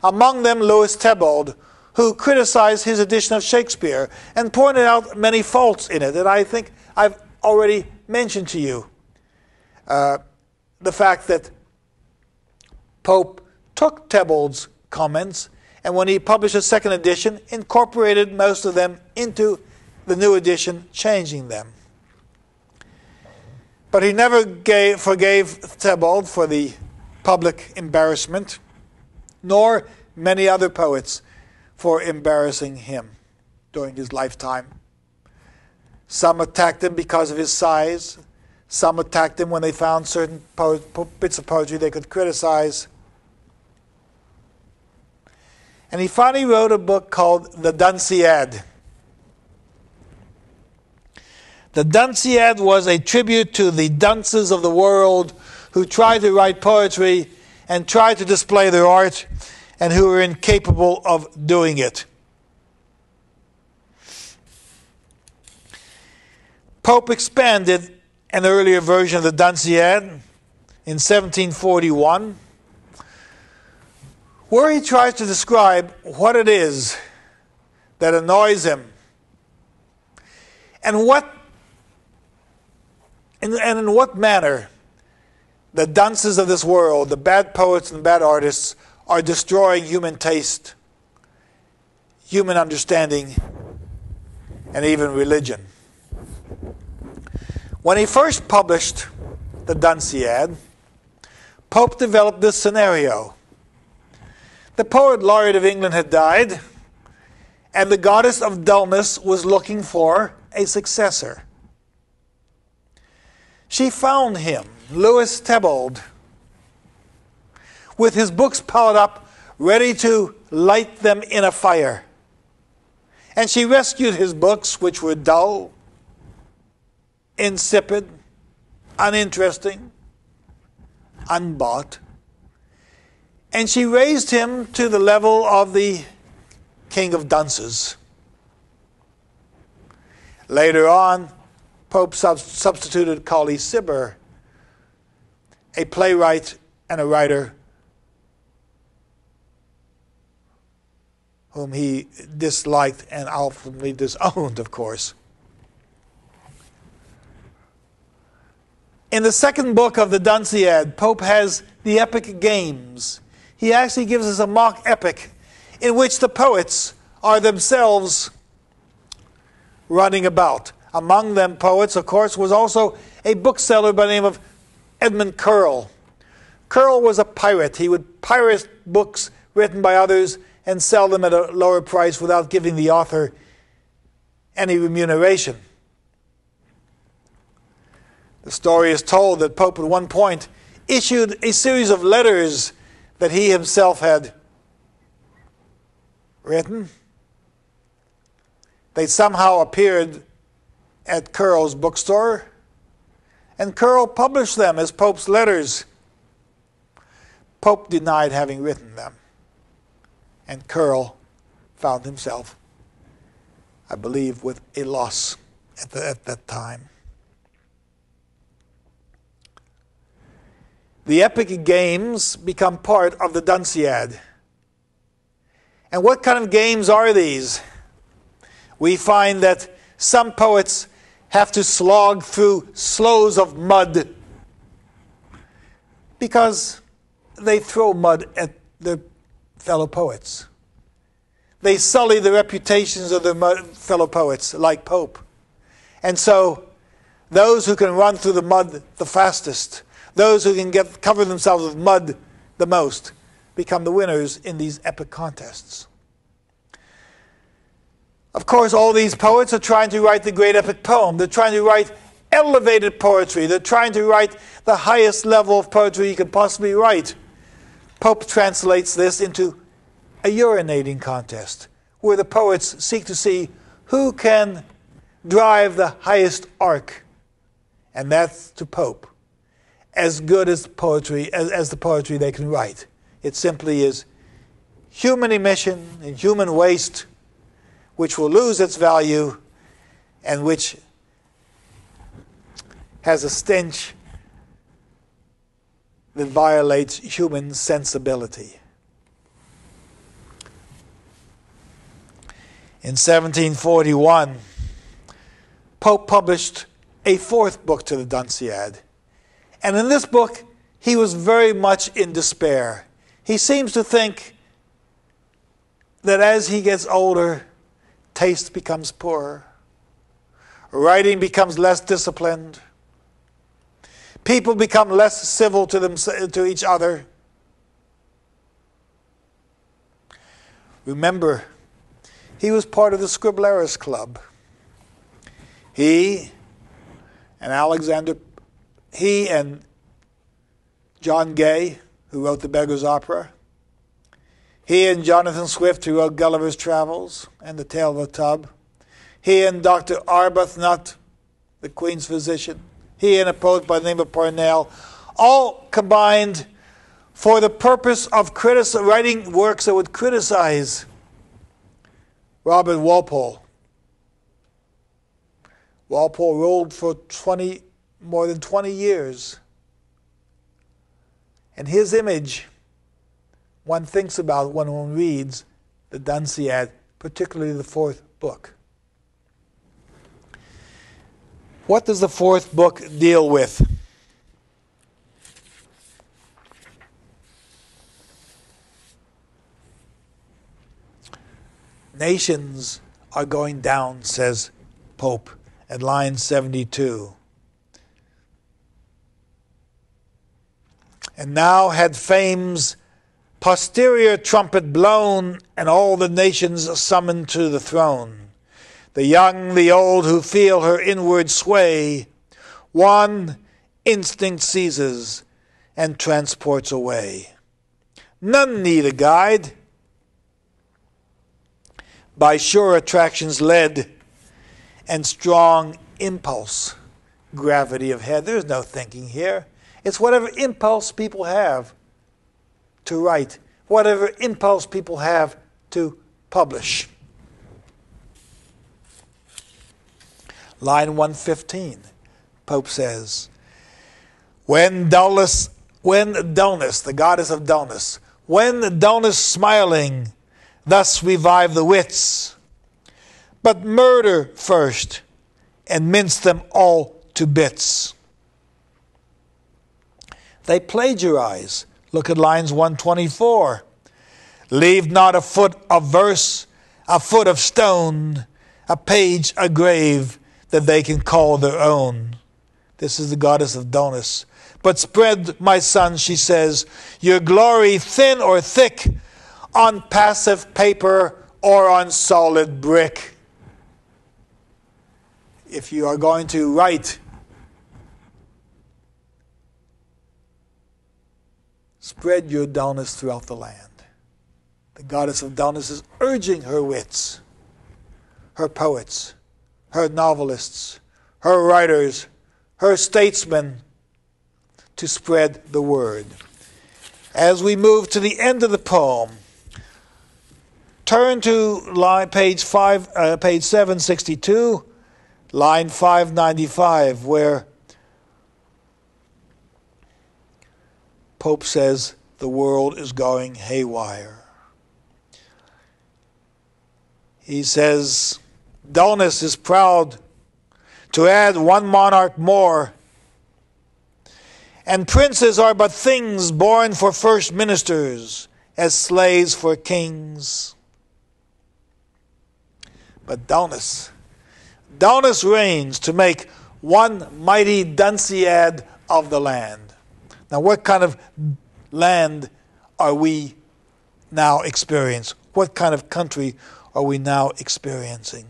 Among them, Lewis Theobald, who criticized his edition of Shakespeare and pointed out many faults in it that I think I've already mentioned to you. Uh, the fact that Pope took Theobald's comments, and when he published a second edition, incorporated most of them into the new edition, changing them. But he never gave, forgave Theobald for the public embarrassment, nor many other poets for embarrassing him during his lifetime. Some attacked him because of his size. Some attacked him when they found certain po- bits of poetry they could criticize. And he finally wrote a book called The Dunciad. The Dunciad was a tribute to the dunces of the world who tried to write poetry and tried to display their art and who were incapable of doing it. Pope expanded an earlier version of the Dunciad in 1741 where he tries to describe what it is that annoys him and what and in what manner the dunces of this world, the bad poets and bad artists, are destroying human taste, human understanding, and even religion. When he first published the Dunciad, Pope developed this scenario. The poet laureate of England had died, and the goddess of dullness was looking for a successor. She found him, Lewis Theobald, with his books piled up, ready to light them in a fire. And she rescued his books, which were dull, insipid, uninteresting, unbought. And she raised him to the level of the king of dunces. Later on, Pope substituted Colley Cibber, a playwright and a writer whom he disliked and ultimately disowned, of course. In the second book of the Dunciad, Pope has the epic games. He actually gives us a mock epic in which the poets are themselves running about. Among them, poets, of course, was also a bookseller by the name of Edmund Curll. Curll was a pirate. He would pirate books written by others and sell them at a lower price without giving the author any remuneration. The story is told that Pope at one point issued a series of letters that he himself had written. They somehow appeared at Curll's bookstore, and Curll published them as Pope's letters. Pope denied having written them, and Curll found himself, I believe, with a loss at, the, at that time. The epic games become part of the Dunciad. And what kind of games are these? We find that some poets have to slog through sloughs of mud because they throw mud at their fellow poets. They sully the reputations of their fellow poets, like Pope. And so, those who can run through the mud the fastest, those who can get, cover themselves with mud the most, become the winners in these epic contests. Of course, all these poets are trying to write the great epic poem. They're trying to write elevated poetry. They're trying to write the highest level of poetry you could possibly write. Pope translates this into a urinating contest where the poets seek to see who can drive the highest arc. And that's to Pope. As good as poetry as, as the poetry they can write. It simply is human emission and human waste which will lose its value and which has a stench that violates human sensibility. In 1741, Pope published a fourth book to the Dunciad. And in this book, he was very much in despair. He seems to think that as he gets older, taste becomes poorer, writing becomes less disciplined, people become less civil to, them, to each other. Remember, he was part of the Scriblerus Club. He and Alexander, he and John Gay, who wrote The Beggar's Opera, he and Jonathan Swift, who wrote Gulliver's Travels and The Tale of a Tub. He and Dr. Arbuthnot, the Queen's physician. He and a poet by the name of Parnell, all combined for the purpose of writing works that would criticize Robert Walpole. Walpole ruled for 20, more than 20 years. And his image one thinks about when one reads the Dunciad, particularly the fourth book. What does the fourth book deal with? Nations are going down, says Pope at line 72. And now had fame's posterior trumpet blown, and all the nations summoned to the throne. The young, the old, who feel her inward sway, one instinct seizes and transports away. None need a guide. By sure attractions led and strong impulse, gravity of head. There's no thinking here. It's whatever impulse people have to write, whatever impulse people have to publish. Line 115, Pope says, When dullness, when dullness, the goddess of dullness, when dullness smiling, thus revive the wits, but murder first and mince them all to bits. They plagiarize. Look at lines 124. Leave not a foot of verse, a foot of stone, a page, a grave that they can call their own. This is the goddess of dullness. But spread, my son, she says, your glory thin or thick on passive paper or on solid brick. If you are going to write, spread your dullness throughout the land. The goddess of dullness is urging her wits, her poets, her novelists, her writers, her statesmen, to spread the word. As we move to the end of the poem, turn to line, page five, uh, page seven sixty two, line five ninety five, where Pope says the world is going haywire. He says dullness is proud to add one monarch more and princes are but things born for first ministers, as slaves for kings. But dullness, dullness reigns to make one mighty Dunciad of the land. Now, what kind of land are we now experiencing? What kind of country are we now experiencing?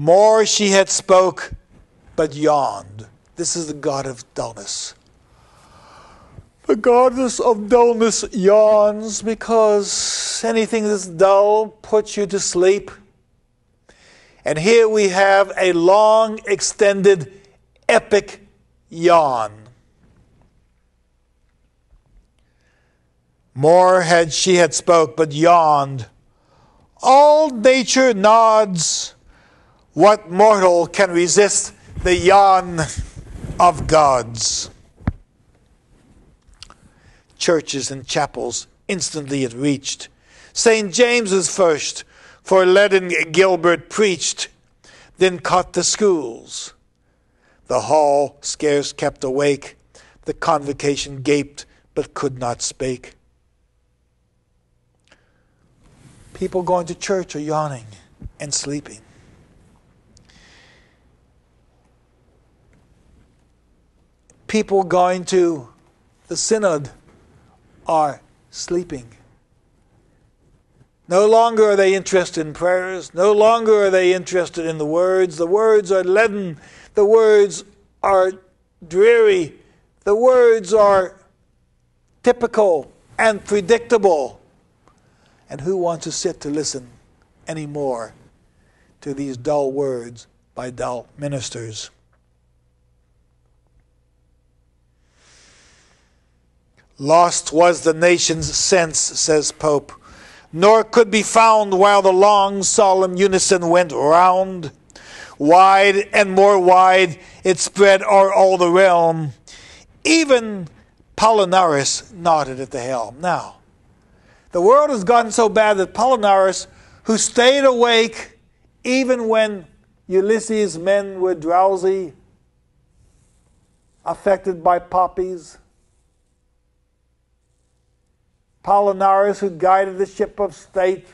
More she had spoke but yawned. This is the God of dullness. The goddess of dullness yawns because anything that's dull puts you to sleep. And here we have a long, extended, epic yawn. More had she had spoke, but yawned. All nature nods. What mortal can resist the yawn of gods. Churches and chapels instantly it reached. St. James's first, for leaden Gilbert preached, then caught the schools. The hall scarce kept awake, the convocation gaped but could not spake. People going to church are yawning and sleeping. People going to the synod are sleeping. No longer are they interested in prayers. No longer are they interested in the words. The words are leaden. The words are dreary. The words are typical and predictable. And who wants to sit to listen anymore to these dull words by dull ministers? Lost was the nation's sense, says Pope, nor could be found while the long solemn unison went round. Wide and more wide it spread o'er all the realm. Even Palinurus nodded at the helm. Now, the world has gotten so bad that Palinurus, who stayed awake even when Ulysses' men were drowsy, affected by poppies, Palinurus, who guided the ship of state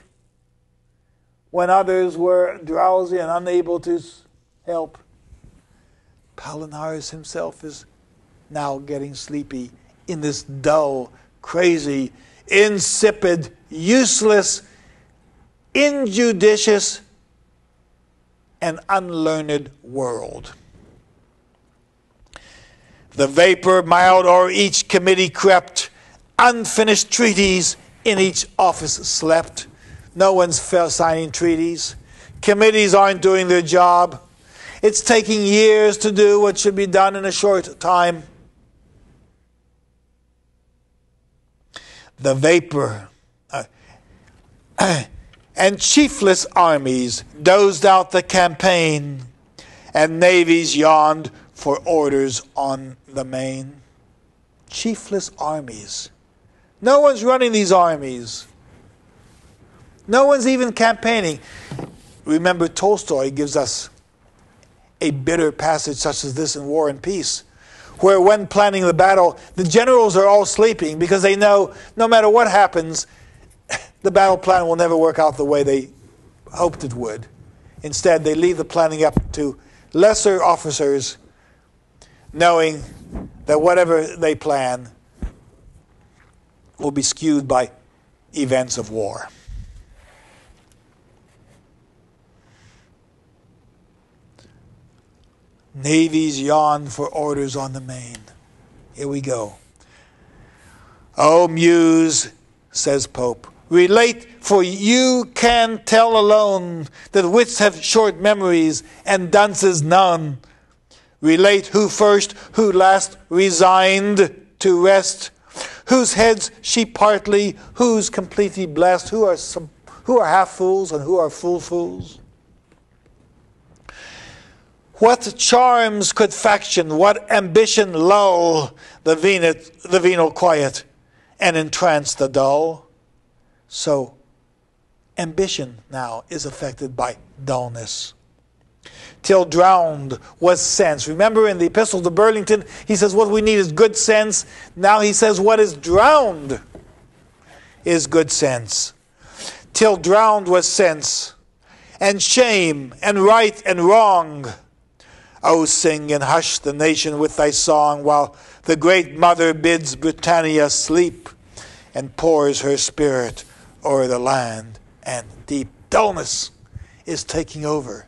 when others were drowsy and unable to help. Palinurus himself is now getting sleepy in this dull, crazy, insipid, useless, injudicious, and unlearned world. The vapor mild o'er each committee crept, unfinished treaties in each office slept. No one's signing treaties. Committees aren't doing their job. It's taking years to do what should be done in a short time. The vapor uh, and chiefless armies dozed out the campaign, and navies yawned for orders on the main. Chiefless armies. No one's running these armies. No one's even campaigning. Remember, Tolstoy gives us a bitter passage such as this in War and Peace, where when planning the battle, the generals are all sleeping because they know no matter what happens, the battle plan will never work out the way they hoped it would. Instead, they leave the planning up to lesser officers, knowing that whatever they plan will be skewed by events of war. Navies yawn for orders on the main. Here we go. O Muse, says Pope, relate, for you can tell alone that wits have short memories and dunces none. Relate who first, who last resigned to rest, whose heads she partly, whose completely blessed, who are some, who are half fools and who are full fools. What charms could faction, what ambition lull the, venal, the venal quiet and entrance the dull? So, ambition now is affected by dullness. Till drowned was sense. Remember in the Epistle to Burlington, he says what we need is good sense. Now he says what is drowned is good sense. Till drowned was sense, and shame, and right and wrong O sing and hush the nation with thy song, while the great mother bids Britannia sleep and pours her spirit o'er the land, and deep dullness is taking over.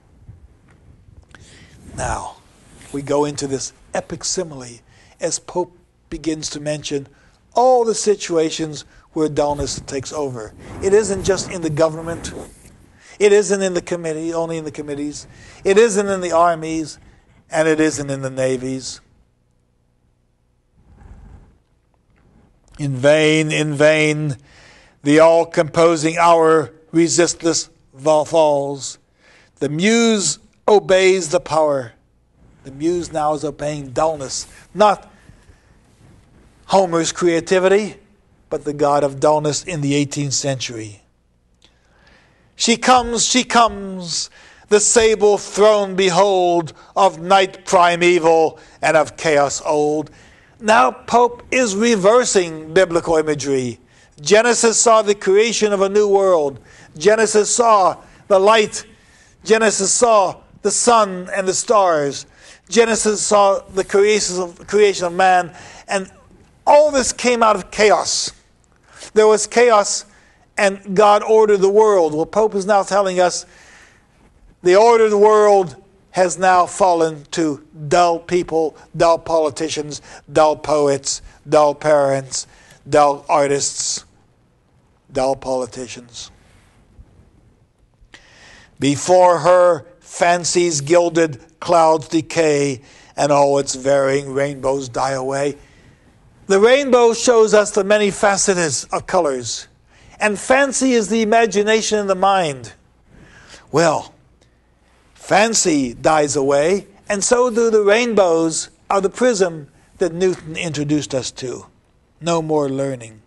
Now, we go into this epic simile as Pope begins to mention all the situations where dullness takes over. It isn't just in the government. It isn't in the committee, only in the committees. It isn't in the armies and it isn't in the navies. In vain, in vain, the all composing hour resistless falls. The muse obeys the power. The muse now is obeying dullness, not Homer's creativity, but the god of dullness in the 18th century. She comes, she comes, the sable throne behold of night primeval and of chaos old. Now, Pope is reversing biblical imagery. Genesis saw the creation of a new world. Genesis saw the light. Genesis saw the sun and the stars. Genesis saw the creation of, creation of man. And all this came out of chaos. There was chaos, and God ordered the world. Well, Pope is now telling us the ordered world has now fallen to dull people, dull politicians, dull poets, dull parents, dull artists, dull politicians. Before her, fancy's gilded clouds decay and all its varying rainbows die away. The rainbow shows us the many facets of colors, and fancy is the imagination in the mind. Well, Fancy dies away, and so do the rainbows of the prism that Newton introduced us to. No more learning.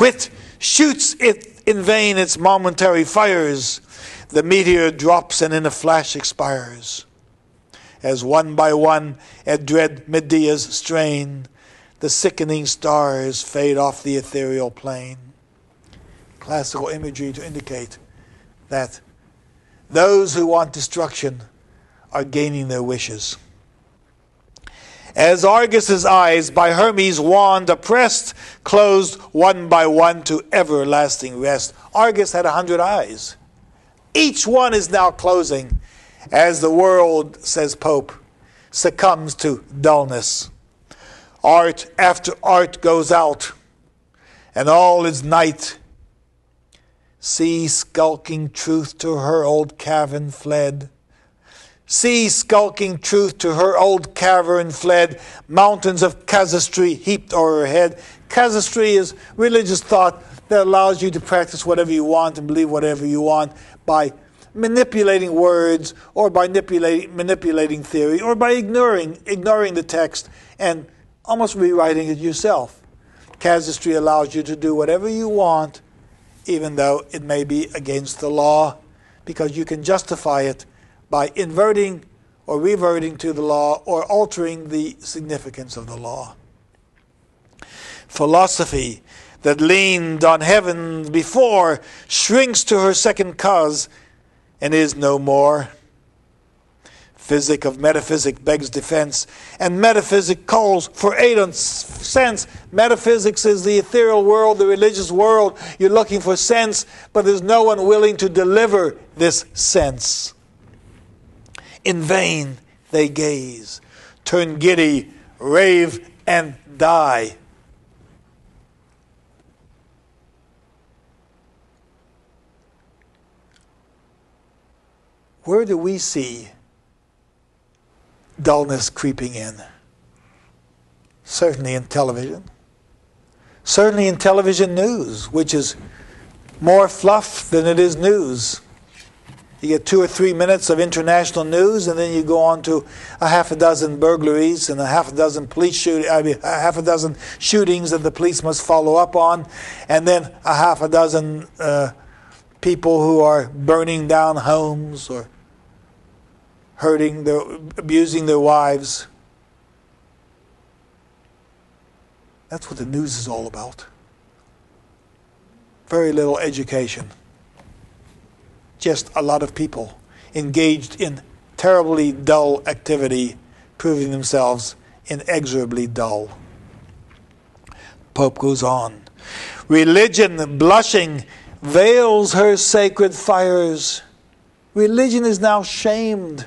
Wit shoots it in vain its momentary fires. The meteor drops and in a flash expires. As one by one at dread Medea's strain, the sickening stars fade off the ethereal plane. Classical imagery to indicate that those who want destruction are gaining their wishes. As Argus's eyes by Hermes' wand oppressed, closed one by one to everlasting rest. Argus had a hundred eyes. Each one is now closing as the world, says Pope, succumbs to dullness. Art after art goes out, and all is night. See, skulking truth to her old cavern fled. See, skulking truth to her old cavern fled. Mountains of casuistry heaped o'er her head. Casuistry is religious thought that allows you to practice whatever you want and believe whatever you want by manipulating words or by manipulating, manipulating theory or by ignoring, ignoring the text and almost rewriting it yourself. Casuistry allows you to do whatever you want, even though it may be against the law, because you can justify it by inverting or reverting to the law or altering the significance of the law. Philosophy that leaned on heaven before shrinks to her second cause and is no more. Physic of metaphysic begs defense, and metaphysic calls for aid and sense. Metaphysics is the ethereal world, the religious world. You're looking for sense, but there's no one willing to deliver this sense. In vain they gaze, turn giddy, rave, and die. Where do we see dullness creeping in? Certainly in television. Certainly in television news, which is more fluff than it is news. You get two or three minutes of international news, and then you go on to a half a dozen burglaries and a half a dozen police shoot, I mean, a half a dozen shootings that the police must follow up on, and then a half a dozen uh, people who are burning down homes or hurting, their, abusing their wives. That's what the news is all about. Very little education. Just a lot of people engaged in terribly dull activity, proving themselves inexorably dull. Pope goes on. Religion, blushing, veils her sacred fires. Religion is now shamed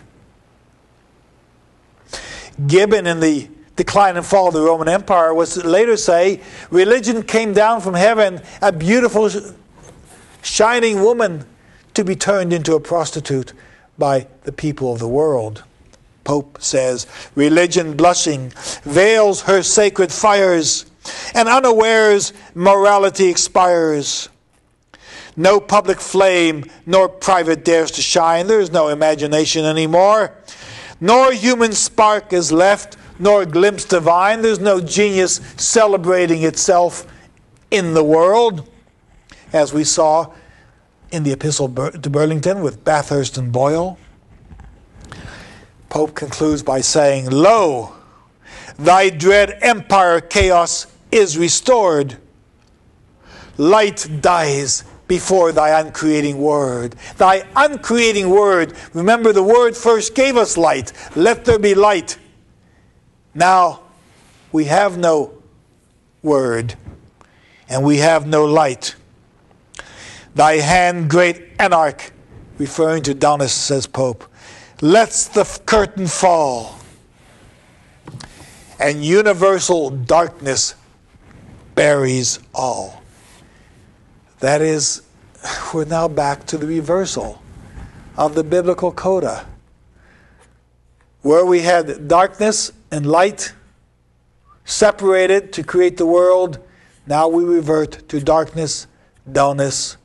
Gibbon in the decline and fall of the Roman Empire was later say religion came down from heaven, a beautiful, shining woman to be turned into a prostitute by the people of the world. Pope says, religion blushing veils her sacred fires, and unawares morality expires. No public flame nor private dares to shine. There is no imagination anymore nor human spark is left, nor glimpse divine. There's no genius celebrating itself in the world, as we saw in the Epistle to Burlington with Bathurst and Boyle. Pope concludes by saying, Lo, thy dread empire chaos is restored. Light dies before thy uncreating word. Thy uncreating word. Remember, the word first gave us light. Let there be light. Now, we have no word, and we have no light. Thy hand, great anarch, referring to Donis, says Pope, lets the curtain fall, and universal darkness buries all. That is, we're now back to the reversal of the biblical coda. Where we had darkness and light separated to create the world, now we revert to darkness, dullness,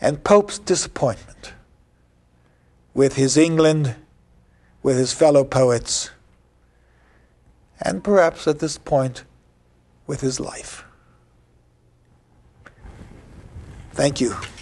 and Pope's disappointment with his England, with his fellow poets, and perhaps at this point with his life. Thank you.